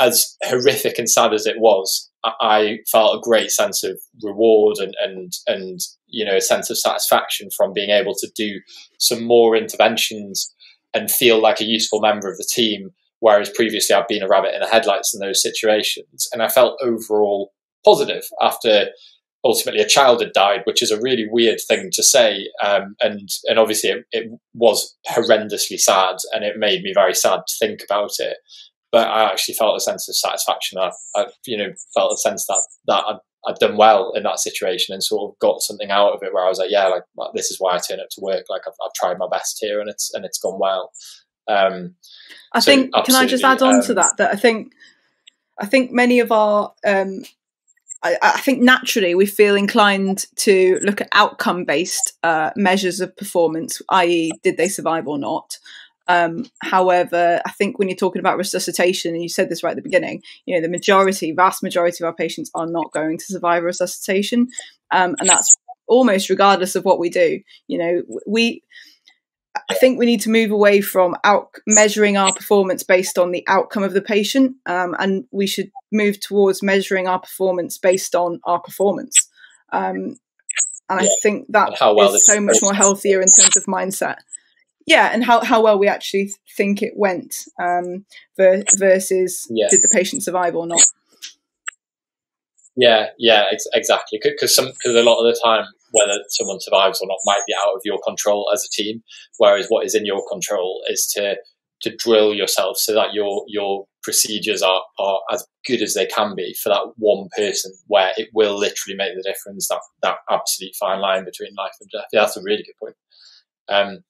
as horrific and sad as it was, I felt a great sense of reward and, and, and, you know, a sense of satisfaction from being able to do some more interventions and feel like a useful member of the team. Whereas previously I've been a rabbit in the headlights in those situations. And I felt overall positive after ultimately a child had died, which is a really weird thing to say. Um, and and obviously it, it, was horrendously sad, and it made me very sad to think about it. But I actually felt a sense of satisfaction. I, I you know, felt a sense that that I'd, I'd, done well in that situation and sort of got something out of it. Where I was like, yeah, like this is why I turn up to work. Like I've, I've tried my best here, and it's and it's gone well. Um, I so think. Can I just add on um, to that? That I think. I think many of our um, I, I, think naturally we feel inclined to look at outcome based uh, measures of performance, i.e., did they survive or not. Um, however, I think when you're talking about resuscitation, and you said this right at the beginning, you know, the majority, vast majority of our patients are not going to survive resuscitation. Um, and that's almost regardless of what we do. You know, we I think we need to move away from out measuring our performance based on the outcome of the patient, um, and we should move towards measuring our performance based on our performance. Um, and yeah. I think that well is so much more healthier in terms of mindset. Yeah, and how, how well we actually think it went um, versus yeah. did the patient survive or not. Yeah, yeah, ex- exactly. Because some because a lot of the time whether someone survives or not might be out of your control as a team. Whereas what is in your control is to to drill yourself so that your your procedures are, are as good as they can be for that one person where it will literally make the difference that that absolute fine line between life and death. Yeah, that's a really good point. Um,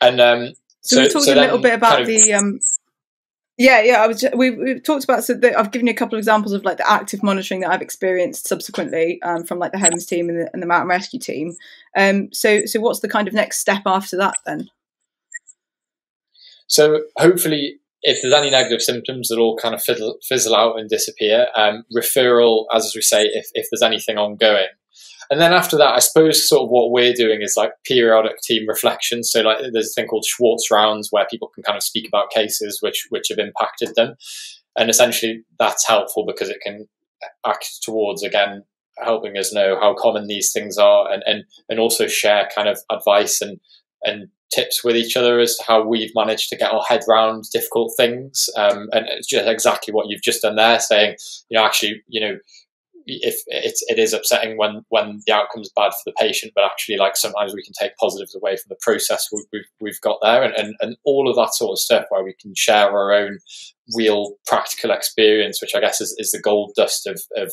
and um, so, so we talked so a little bit about kind of, the um, yeah, yeah. I was. We we talked about. So the, I've given you a couple of examples of like the active monitoring that I've experienced subsequently um, from like the HEMS team and the, and the mountain rescue team. Um, so so what's the kind of next step after that then? So hopefully, if there's any negative symptoms that all kind of fizzle, fizzle out and disappear, um, referral, as we say, if if there's anything ongoing, and then after that, I suppose sort of what we're doing is like periodic team reflection. So like there's a thing called Schwartz rounds where people can kind of speak about cases which which have impacted them, and essentially that's helpful because it can act towards again helping us know how common these things are and and and also share kind of advice and and tips with each other as to how we've managed to get our head around difficult things um, and it's just exactly what you've just done there saying you know actually you know if it's it is upsetting when when the outcome is bad for the patient, but actually like sometimes we can take positives away from the process we, we've we've got there, and, and and all of that sort of stuff where we can share our own real practical experience, which I guess is, is the gold dust of of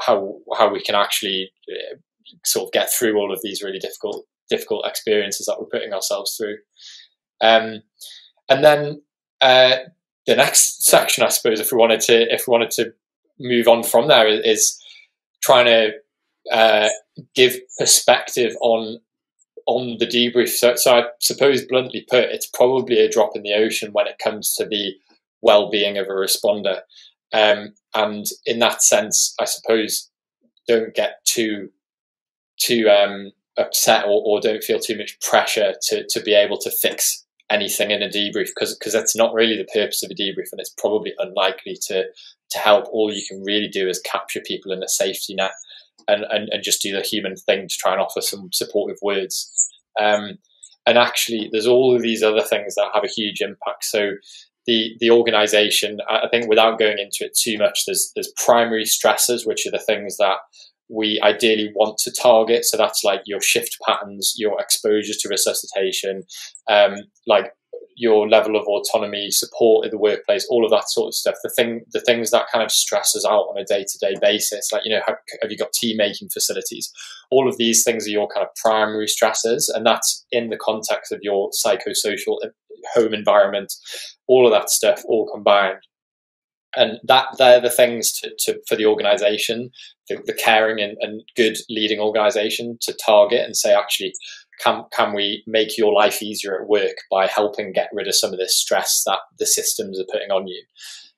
how how we can actually uh, sort of get through all of these really difficult difficult experiences that we're putting ourselves through. Um, and then uh, the next section, I suppose, if we wanted to if we wanted to move on from there is trying to uh, give perspective on on the debrief. So, so I suppose bluntly put, it's probably a drop in the ocean when it comes to the well-being of a responder. Um, and in that sense, I suppose don't get too too um, upset or, or don't feel too much pressure to to be able to fix anything in a debrief because because that's not really the purpose of a debrief and it's probably unlikely to to help. All you can really do is capture people in a safety net and, and, and just do the human thing to try and offer some supportive words. Um, and actually there's all of these other things that have a huge impact. So the the organization i think without going into it too much there's there's primary stressors which are the things that we ideally want to target. So that's like your shift patterns, your exposure to resuscitation, um, like your level of autonomy, support in the workplace, all of that sort of stuff. The thing, the things that kind of stress us out on a day to day basis, like you know, have, have you got tea making facilities? All of these things are your kind of primary stresses, and that's in the context of your psychosocial uh, home environment. All of that stuff, all combined, and that they're the things to, to for the organization the, the caring and, and, good leading organization to target and say actually can can we make your life easier at work by helping get rid of some of this stress that the systems are putting on you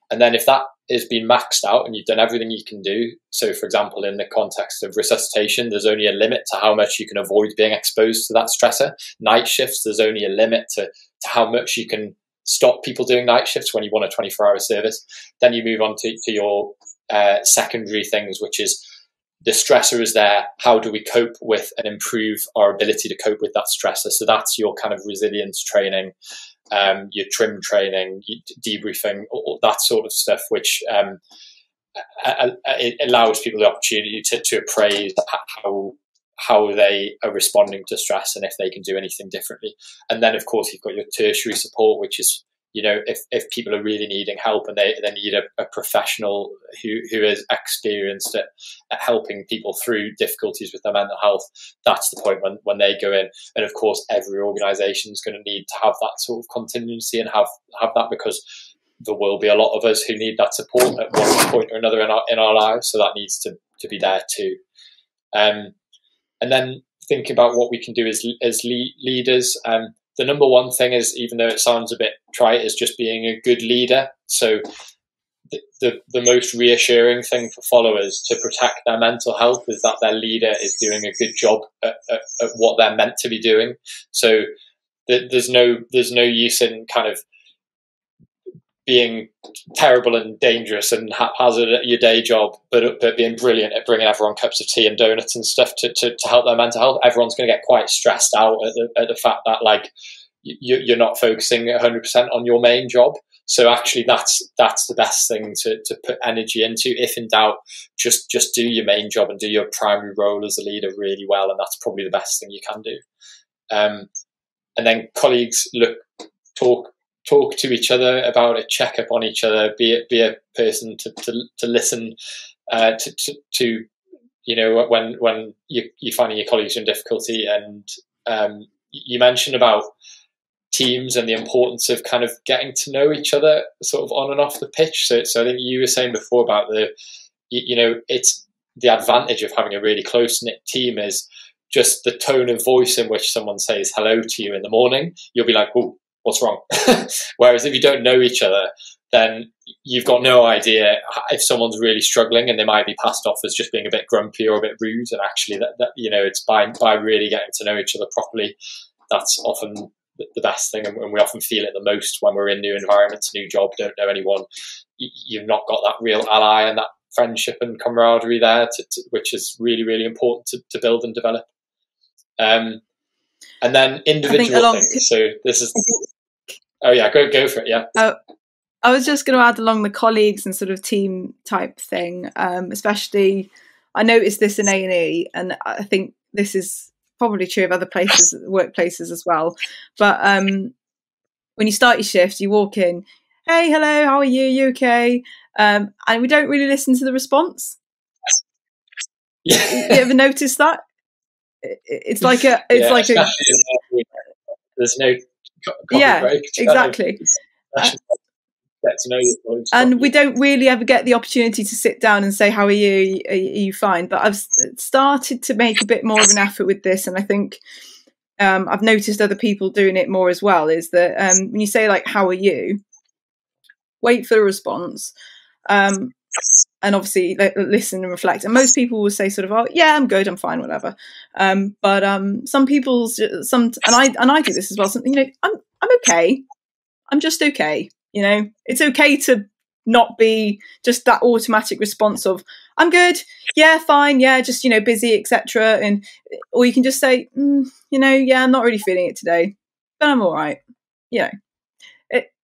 and then if that is been maxed out and you've done everything you can do. So, for example, in the context of resuscitation, there's only a limit to how much you can avoid being exposed to that stressor. Night shifts, there's only a limit to, to how much you can stop people doing night shifts when you want a 24 hour service. Then you move on to, to your uh, secondary things, which is the stressor is there. How do we cope with and improve our ability to cope with that stressor? So that's your kind of resilience training um, your trim training, debriefing, all that sort of stuff, which um, it allows people the opportunity to, to appraise how how they are responding to stress and if they can do anything differently. And then, of course, you've got your tertiary support, which is you know, if, if people are really needing help and they, they need a, a professional who, who is experienced at, at, helping people through difficulties with their mental health, that's the point when, when they go in. And of course, every organization is going to need to have that sort of contingency and have, have that because there will be a lot of us who need that support at one point or another in our, in our lives. So that needs to, to be there too. Um, and then think about what we can do as, as leaders. Um, the number one thing is, even though it sounds a bit trite, is just being a good leader. So the, the, the most reassuring thing for followers to protect their mental health is that their leader is doing a good job at, at, at what they're meant to be doing. So th- there's no there's no use in kind of being terrible and dangerous and haphazard at your day job, but but being brilliant at bringing everyone cups of tea and donuts and stuff to, to, to help their mental health. Everyone's going to get quite stressed out at the, at the fact that like you, you're not focusing 100% on your main job. So actually, that's that's the best thing to, to put energy into. If in doubt, just just do your main job and do your primary role as a leader really well, and that's probably the best thing you can do. Um, and then colleagues look talk talk to each other about it, check up on each other, be it, be a person to, to, to listen uh, to, to, to, you know, when, when you, you're finding your colleagues in difficulty. And um, you mentioned about teams and the importance of kind of getting to know each other sort of on and off the pitch. So, so I think you were saying before about the, you, you know, it's the advantage of having a really close knit team is just the tone of voice in which someone says hello to you in the morning. You'll be like, oh, what's wrong? Whereas if you don't know each other, then you've got no idea if someone's really struggling and they might be passed off as just being a bit grumpy or a bit rude. And actually, that, that you know, it's by by really getting to know each other properly. That's often the best thing, and we often feel it the most when we're in new environments, new job, don't know anyone. You've not got that real ally and that friendship and camaraderie there, to, to, which is really, really important to, to build and develop. Um, and then individual things. So this is Oh yeah, go go for it. Yeah. Uh, I was just going to add along the colleagues and sort of team type thing, um, especially. I noticed this in A and E, and I think this is probably true of other places, workplaces as well. But um, when you start your shift, you walk in, hey, hello, how are you? You okay? Um, and we don't really listen to the response. Yeah. you ever notice that? It's like a, it's yeah, like a. There's no yeah, break. exactly. get to know you. And we don't really ever get the opportunity to sit down and say, "How are you? Are you fine?" But I've started to make a bit more of an effort with this, and I think um, I've noticed other people doing it more as well. Is that um, when you say like, "How are you?" Wait for the response. Um, and obviously listen and reflect. And most people will say sort of, "Oh, yeah, I'm good, I'm fine, whatever." Um, but um, some people's some, and I and I do this as well. Something, you know, I'm I'm okay. I'm just okay. You know, it's okay to not be just that automatic response of "I'm good, yeah, fine, yeah, just you know, busy, etc." And or you can just say, mm, "You know, yeah, I'm not really feeling it today, but I'm all right." You know,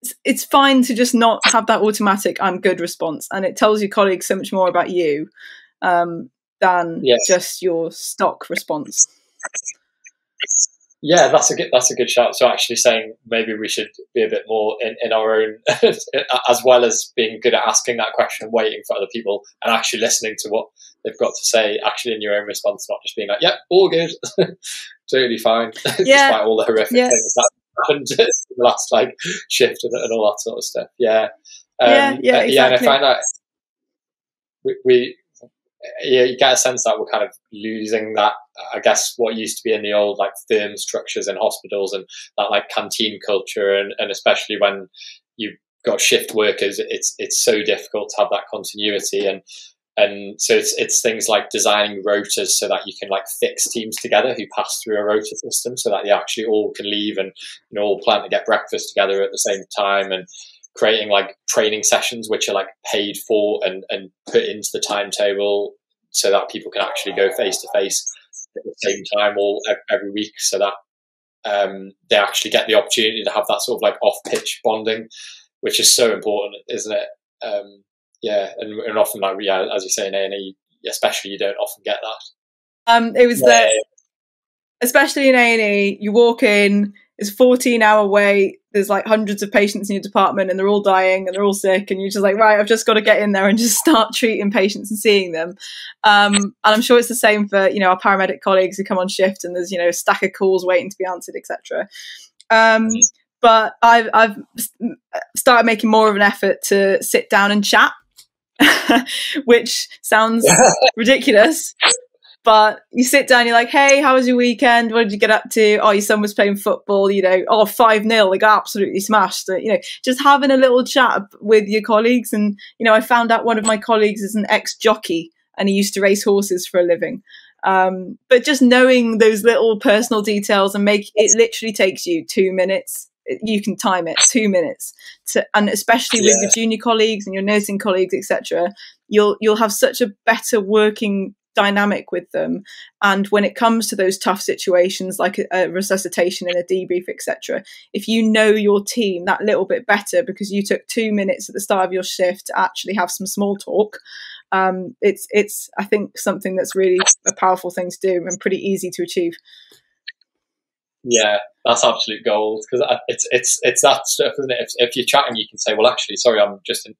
it's, it's fine to just not have that automatic "I'm good" response, and it tells your colleagues so much more about you um, than yes. just your stock response. Yeah, that's a good that's a good shout. So actually saying maybe we should be a bit more in, in our own, as well as being good at asking that question, waiting for other people, and actually listening to what they've got to say. Actually, in your own response, not just being like, "Yep, all good, totally fine," yeah. despite all the horrific yeah. things that happened in the last like shift and, and, all that sort of stuff. Yeah, um, yeah, yeah, exactly. yeah. And I find that we, we yeah, you get a sense that we're kind of losing that. I guess what used to be in the old like firm structures in hospitals and that like canteen culture, and, and especially when you've got shift workers, it's it's so difficult to have that continuity and and so it's it's things like designing rotas so that you can like fix teams together who pass through a rota system so that they actually all can leave and you know all plan to get breakfast together at the same time and creating like training sessions which are like paid for and and put into the timetable so that people can actually go face to face at the same time all every week so that um, they actually get the opportunity to have that sort of like off pitch bonding which is so important isn't it? Um, yeah, and, and often like yeah, as you say in A and E, especially you don't often get that. Um, it was yeah. the especially in A and E, you walk in, it's a fourteen hour wait. There's like hundreds of patients in your department, and they're all dying and they're all sick, and you're just like, right, I've just got to get in there and just start treating patients and seeing them. Um, and I'm sure it's the same for you know our paramedic colleagues who come on shift, and there's you know a stack of calls waiting to be answered, etc. Um, but I've, I've started making more of an effort to sit down and chat which sounds ridiculous. But you sit down, you're like, hey, how was your weekend? What did you get up to? Oh, your son was playing football, you know, oh, 5 0, they got absolutely smashed. You know, just having a little chat with your colleagues. And, you know, I found out one of my colleagues is an ex jockey and he used to race horses for a living. Um, but just knowing those little personal details and make it literally takes you two minutes you can time it two minutes to, and especially with your junior colleagues and your nursing colleagues etc you'll you'll have such a better working dynamic with them. And when it comes to those tough situations like a, a resuscitation and a debrief etc if you know your team that little bit better because you took two minutes at the start of your shift to actually have some small talk um, it's it's i think something that's really a powerful thing to do and pretty easy to achieve yeah, that's absolute gold because it's it's it's that stuff, isn't it? If, if you're chatting, you can say, "Well, actually, sorry, I'm just in,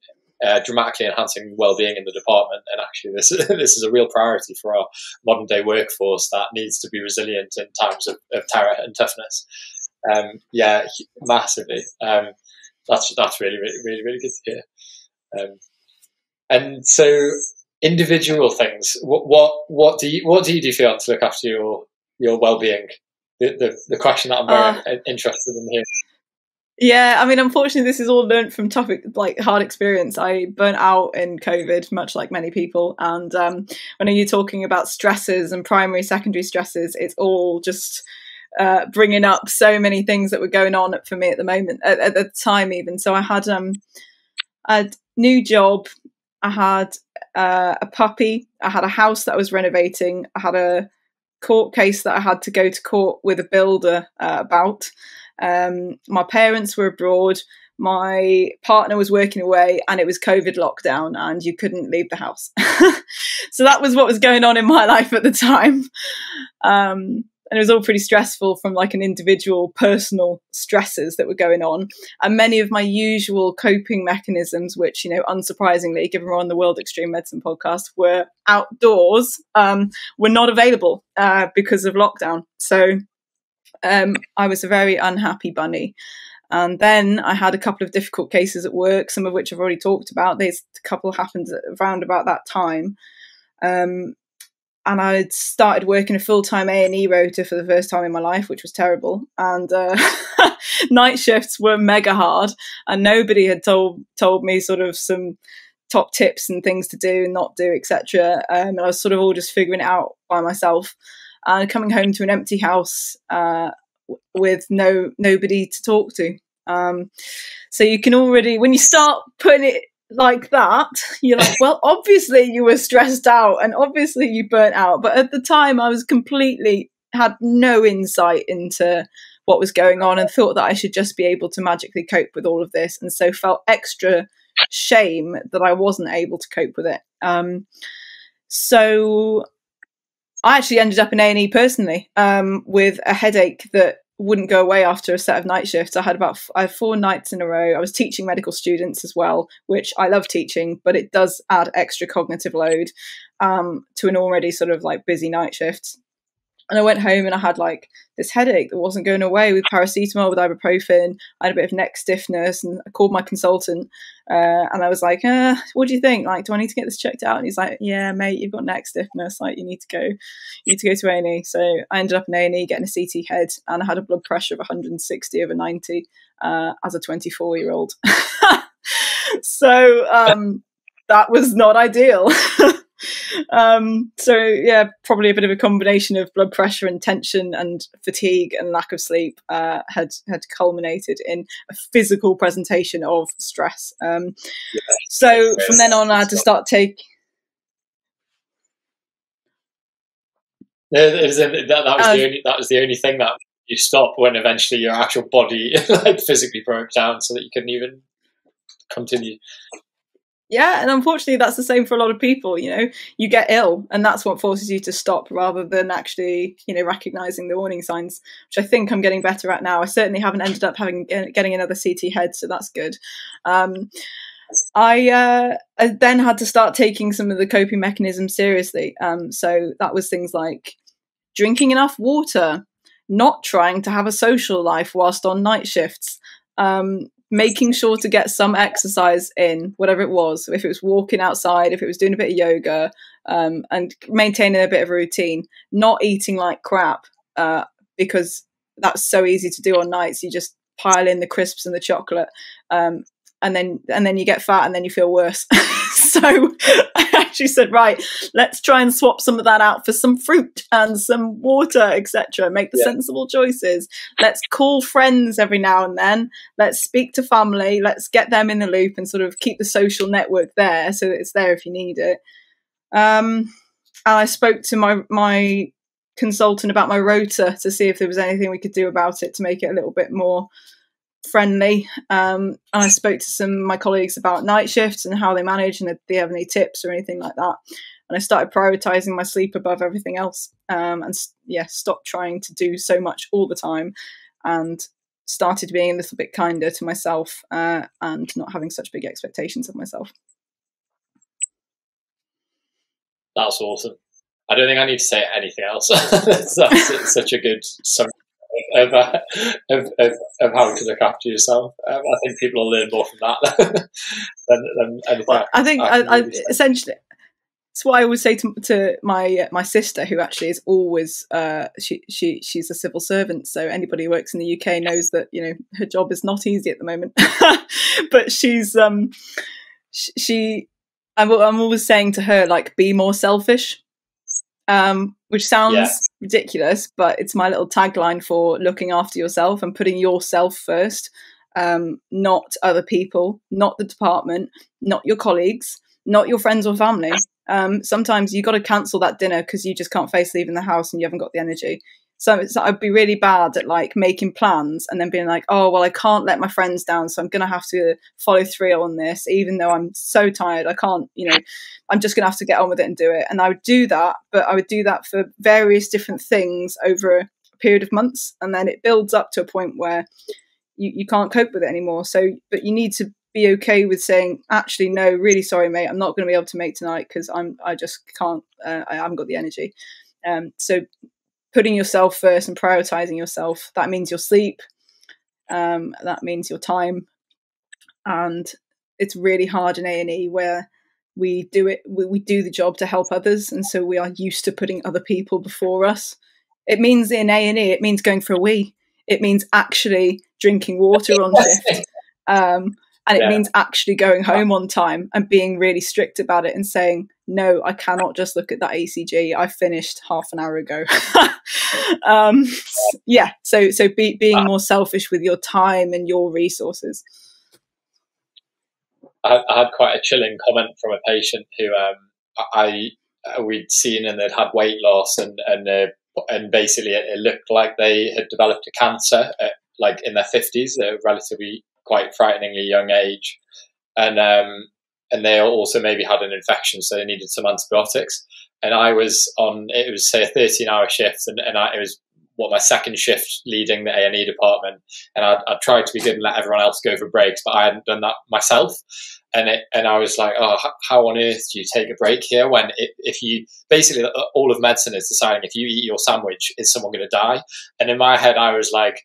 uh, dramatically enhancing well-being in the department, and actually, this this is a real priority for our modern day workforce that needs to be resilient in times of, of terror and toughness." Um, yeah, massively. Um, that's that's really really really really good to hear. Um, and so, individual things. What what what do you what do you do feel to look after your your well-being the, the, the question that I'm very uh, interested in here. Yeah, I mean, unfortunately, this is all learned from topic like hard experience. I burnt out in COVID, much like many people. And um, when you're talking about stresses and primary, secondary stresses, it's all just uh, bringing up so many things that were going on for me at the moment, at, at the time, even. So I had um, a new job, I had uh, a puppy, I had a house that I was renovating, I had a court case that I had to go to court with a builder uh, about. Um, my parents were abroad. My partner was working away, and it was COVID lockdown, and you couldn't leave the house. so that was what was going on in my life at the time. Um, and it was all pretty stressful from like an individual personal stresses that were going on and many of my usual coping mechanisms which you know unsurprisingly given we're on the world extreme medicine podcast were outdoors um, were not available uh, because of lockdown so um, i was a very unhappy bunny and then I had a couple of difficult cases at work, some of which I've already talked about. There's a couple happened around about that time. Um, and I'd started working a full time A and E rota for the first time in my life, which was terrible. And uh, night shifts were mega hard, and nobody had told told me sort of some top tips and things to do and not do, etc. Um, and I was sort of all just figuring it out by myself. And coming home to an empty house uh, with no nobody to talk to. Um, so you can already, when you start putting it like that, you're like, well, obviously you were stressed out and obviously you burnt out. But at the time, I was completely had no insight into what was going on and thought that I should just be able to magically cope with all of this. And so felt extra shame that I wasn't able to cope with it. Um, so I actually ended up in A&E personally um, with a headache that wouldn't go away after a set of night shifts. I had about I had four nights in a row. I was teaching medical students as well, which I love teaching, but it does add extra cognitive load um, to an already sort of like busy night shift. And I went home and I had like this headache that wasn't going away with paracetamol, with ibuprofen. I had a bit of neck stiffness and I called my consultant uh, and I was like, uh, what do you think? Like, do I need to get this checked out? And he's like, yeah, mate, you've got neck stiffness. Like, you need to go, you need to go to A&E. So I ended up in A&E getting a CT head and I had a blood pressure of 160 over 90 uh, as a 24 year old. so um, that was not ideal. um, so yeah, probably a bit of a combination of blood pressure and tension and fatigue and lack of sleep uh, had had culminated in a physical presentation of stress. Um, yeah. So from then on, I had to start take. that, was the only that was the only thing that you stop when eventually your actual body like physically broke down, so that you couldn't even continue yeah and unfortunately that's the same for a lot of people you know? You get ill and that's what forces you to stop rather than actually you know recognizing the warning signs which i think i'm getting better at now. I certainly haven't ended up having getting another ct head so that's good. Um, I, uh, I then had to start taking some of the coping mechanisms seriously. Um, so that was things like drinking enough water, not trying to have a social life whilst on night shifts, um, making sure to get some exercise in, whatever it was, if it was walking outside, if it was doing a bit of yoga, um, and maintaining a bit of a routine, not eating like crap, uh, because that's so easy to do on nights. You just pile in the crisps and the chocolate, um, and then and then you get fat, and then you feel worse. so I actually said, right, let's try and swap some of that out for some fruit and some water, etc. Make the yeah. sensible choices. Let's call friends every now and then. Let's speak to family. Let's get them in the loop and sort of keep the social network there so that it's there if you need it. Um, and I spoke to my my consultant about my rota to see if there was anything we could do about it to make it a little bit more friendly. Um, and I spoke to some of my colleagues about night shifts and how they manage and if they have any tips or anything like that. And I started prioritizing my sleep above everything else. Um, and yeah, stopped trying to do so much all the time and started being a little bit kinder to myself uh, and not having such big expectations of myself. That's awesome. I don't think I need to say anything else. that's, that's such a good summary of, uh, of, of, of, how to look after yourself. Um, I think people will learn more from that than, than anything. Well, I think I, I, I essentially. It's what I always say to, to my uh, my sister, who actually is always uh, she she she's a civil servant. So anybody who works in the UK knows that you know her job is not easy at the moment. but she's um she I'm, I'm always saying to her like be more selfish um, which sounds yeah. ridiculous, but it's my little tagline for looking after yourself and putting yourself first, um, not other people, not the department, not your colleagues, not your friends or family. Um, sometimes you got to cancel that dinner because you just can't face leaving the house and you haven't got the energy. So, I'd be really bad at like making plans and then being like, oh, well, I can't let my friends down. So I'm going to have to follow through on this, even though I'm so tired. I can't, you know, I'm just going to have to get on with it and do it. And I would do that, but I would do that for various different things over a period of months. And then it builds up to a point where you, you can't cope with it anymore. So, but you need to be okay with saying, actually, no, really sorry, mate, I'm not going to be able to make tonight because I'm, I just can't, uh, I haven't got the energy. Um, so putting yourself first and prioritizing yourself. That means your sleep. Um, that means your time, and it's really hard in A and E where we do it. We, we do the job to help others, and so we are used to putting other people before us. It means in A and E, it means going for a wee. It means actually drinking water on shift. Um, and it yeah. means actually going home on time and being really strict about it and saying no i cannot just look at that ECG i finished half an hour ago. Um, yeah so so be, being more selfish with your time and your resources. I, I had quite a chilling comment from a patient who um, I we'd seen and they'd had weight loss and and uh, and basically it, it, looked like they had developed a cancer at, like in their fifties, a relatively quite frighteningly young age, and um, and they also maybe had an infection, so they needed some antibiotics. And I was on it was say a thirteen hour shift, and, and I, it was what my second shift leading the A and E department, and I, I tried to be good and let everyone else go for breaks, but I hadn't done that myself. And it, and I was like, oh, how on earth do you take a break here when it, if you basically all of medicine is deciding if you eat your sandwich, is someone going to die? And in my head, I was like,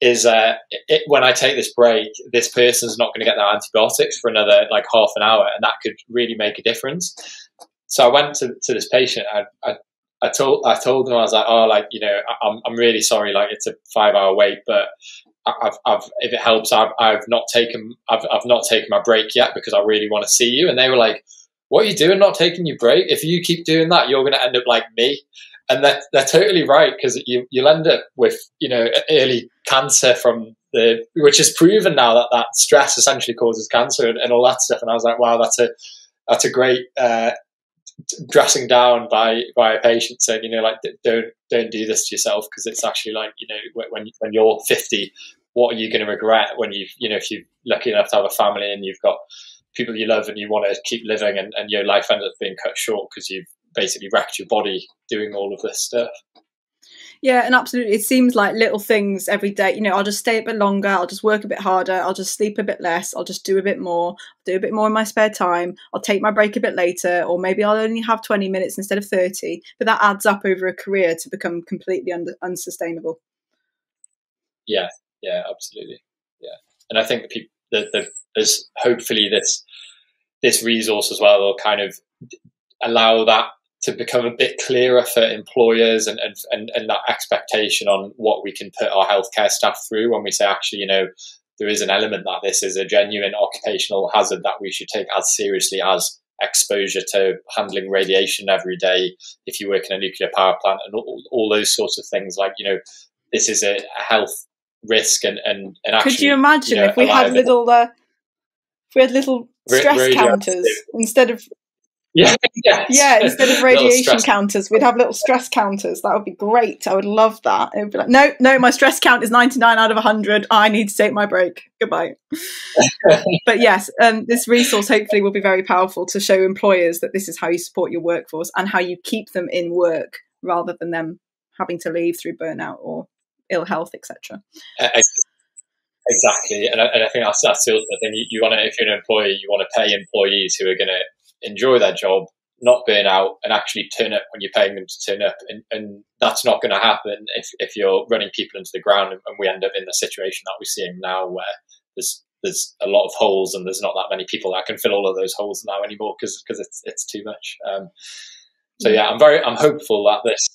is uh, it, when I take this break, this person's not going to get their antibiotics for another like half an hour, and that could really make a difference. So I went to, to this patient. I, I, I told I told them I was like, oh, like you know, I'm I'm really sorry. Like it's a five hour wait, but I've, I've, if it helps, I've, I've not taken, I've, I've not taken my break yet because I really want to see you. And they were like, what are you doing? Not taking your break? If you keep doing that, you're going to end up like me. And they're, they're totally right because you, you'll end up with, you know, early cancer from the, which is proven now that that stress essentially causes cancer and, and all that stuff. And I was like, wow, that's a, that's a great, uh, dressing down by by a patient saying you know like don't don't do this to yourself because it's actually like you know when when you're 50 what are you going to regret when you've you know if you're lucky enough to have a family and you've got people you love and you want to keep living and, and your life ends up being cut short because you've basically wrecked your body doing all of this stuff yeah, and absolutely. It seems like little things every day. You know, I'll just stay a bit longer, I'll just work a bit harder, I'll just sleep a bit less, I'll just do a bit more, do a bit more in my spare time, I'll take my break a bit later, or maybe I'll only have 20 minutes instead of 30. But that adds up over a career to become completely un- unsustainable. Yeah, yeah, absolutely. Yeah. And I think the people, the, the, there's hopefully this this resource as well will kind of allow that to become a bit clearer for employers and, and, and, and that expectation on what we can put our healthcare staff through when we say, actually, you know, there is an element that this is a genuine occupational hazard that we should take as seriously as exposure to handling radiation every day if you work in a nuclear power plant and all, all those sorts of things like you know this is a, health risk and and, and actually, could you imagine you know, if we had little uh, if we had little stress counters instead of yeah, yes. yeah. Instead of radiation counters, we'd have little stress counters. That would be great. I would love that. It would be like, no, no, my stress count is ninety nine out of hundred. I need to take my break. Goodbye. but yes, um, this resource hopefully will be very powerful to show employers that this is how you support your workforce and how you keep them in work rather than them having to leave through burnout or ill health, etc. Exactly, and I, and I think that's that's the thing. You, you want to, if you're an employee, you want to pay employees who are going to enjoy their job, not burn out, and actually turn up when you're paying them to turn up. And, and that's not going to happen if, if you're running people into the ground and, and we end up in the situation that we're seeing now where there's there's a lot of holes and there's not that many people that can fill all of those holes now anymore because because it's it's too much. Um, so yeah, I'm very I'm hopeful that this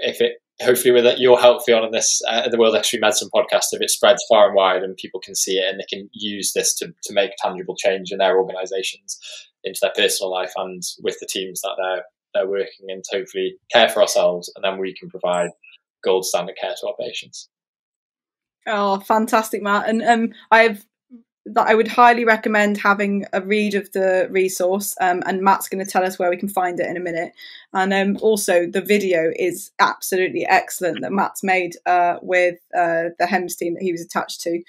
if it hopefully with your help Fionn on this uh, the World Extreme Medicine podcast if it spreads far and wide and people can see it and they can use this to to make tangible change in their organisations into their personal life and with the teams that they're they're working in to hopefully care for ourselves and then we can provide gold standard care to our patients. Oh, fantastic, Matt! And um, I've that I would highly recommend having a read of the resource. Um, and Matt's going to tell us where we can find it in a minute. And um, also, the video is absolutely excellent that Matt's made uh, with uh, the HEMS team that he was attached to.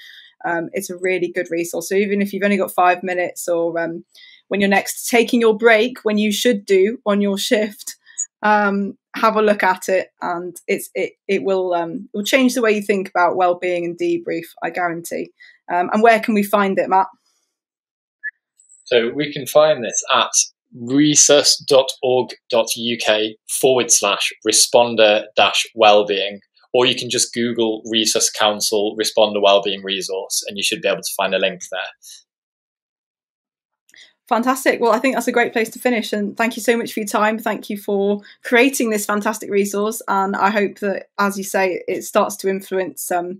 Um, it's a really good resource. So even if you've only got five minutes or um, when you're next taking your break, when you should do on your shift, um, have a look at it, and it's it it will um, it will change the way you think about well-being and debrief. I guarantee. Um, and where can we find it, Matt? So we can find this at resus.org.uk forward slash responder dash wellbeing, or you can just Google Resus Council Responder Wellbeing Resource, and you should be able to find a link there. Fantastic. Well, I think that's a great place to finish. And thank you so much for your time. Thank you for creating this fantastic resource. And I hope that, as you say, it starts to influence um,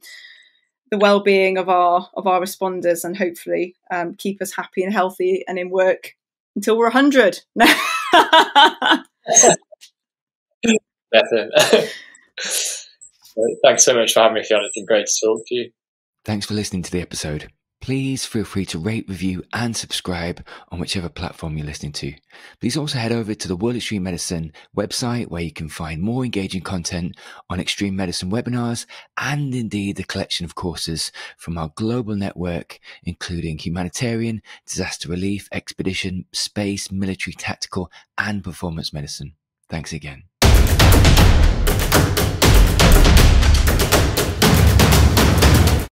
the well-being of our of our responders and hopefully um, keep us happy and healthy and in work until we're 100. Thanks so much for having me, Fionn. It's been great to talk to you. Thanks for listening to the episode please feel free to rate, review, and subscribe on whichever platform you're listening to. Please also head over to the World Extreme Medicine website where you can find more engaging content on extreme medicine webinars and indeed the collection of courses from our global network, including humanitarian, disaster relief, expedition, space, military, tactical, and performance medicine. Thanks again.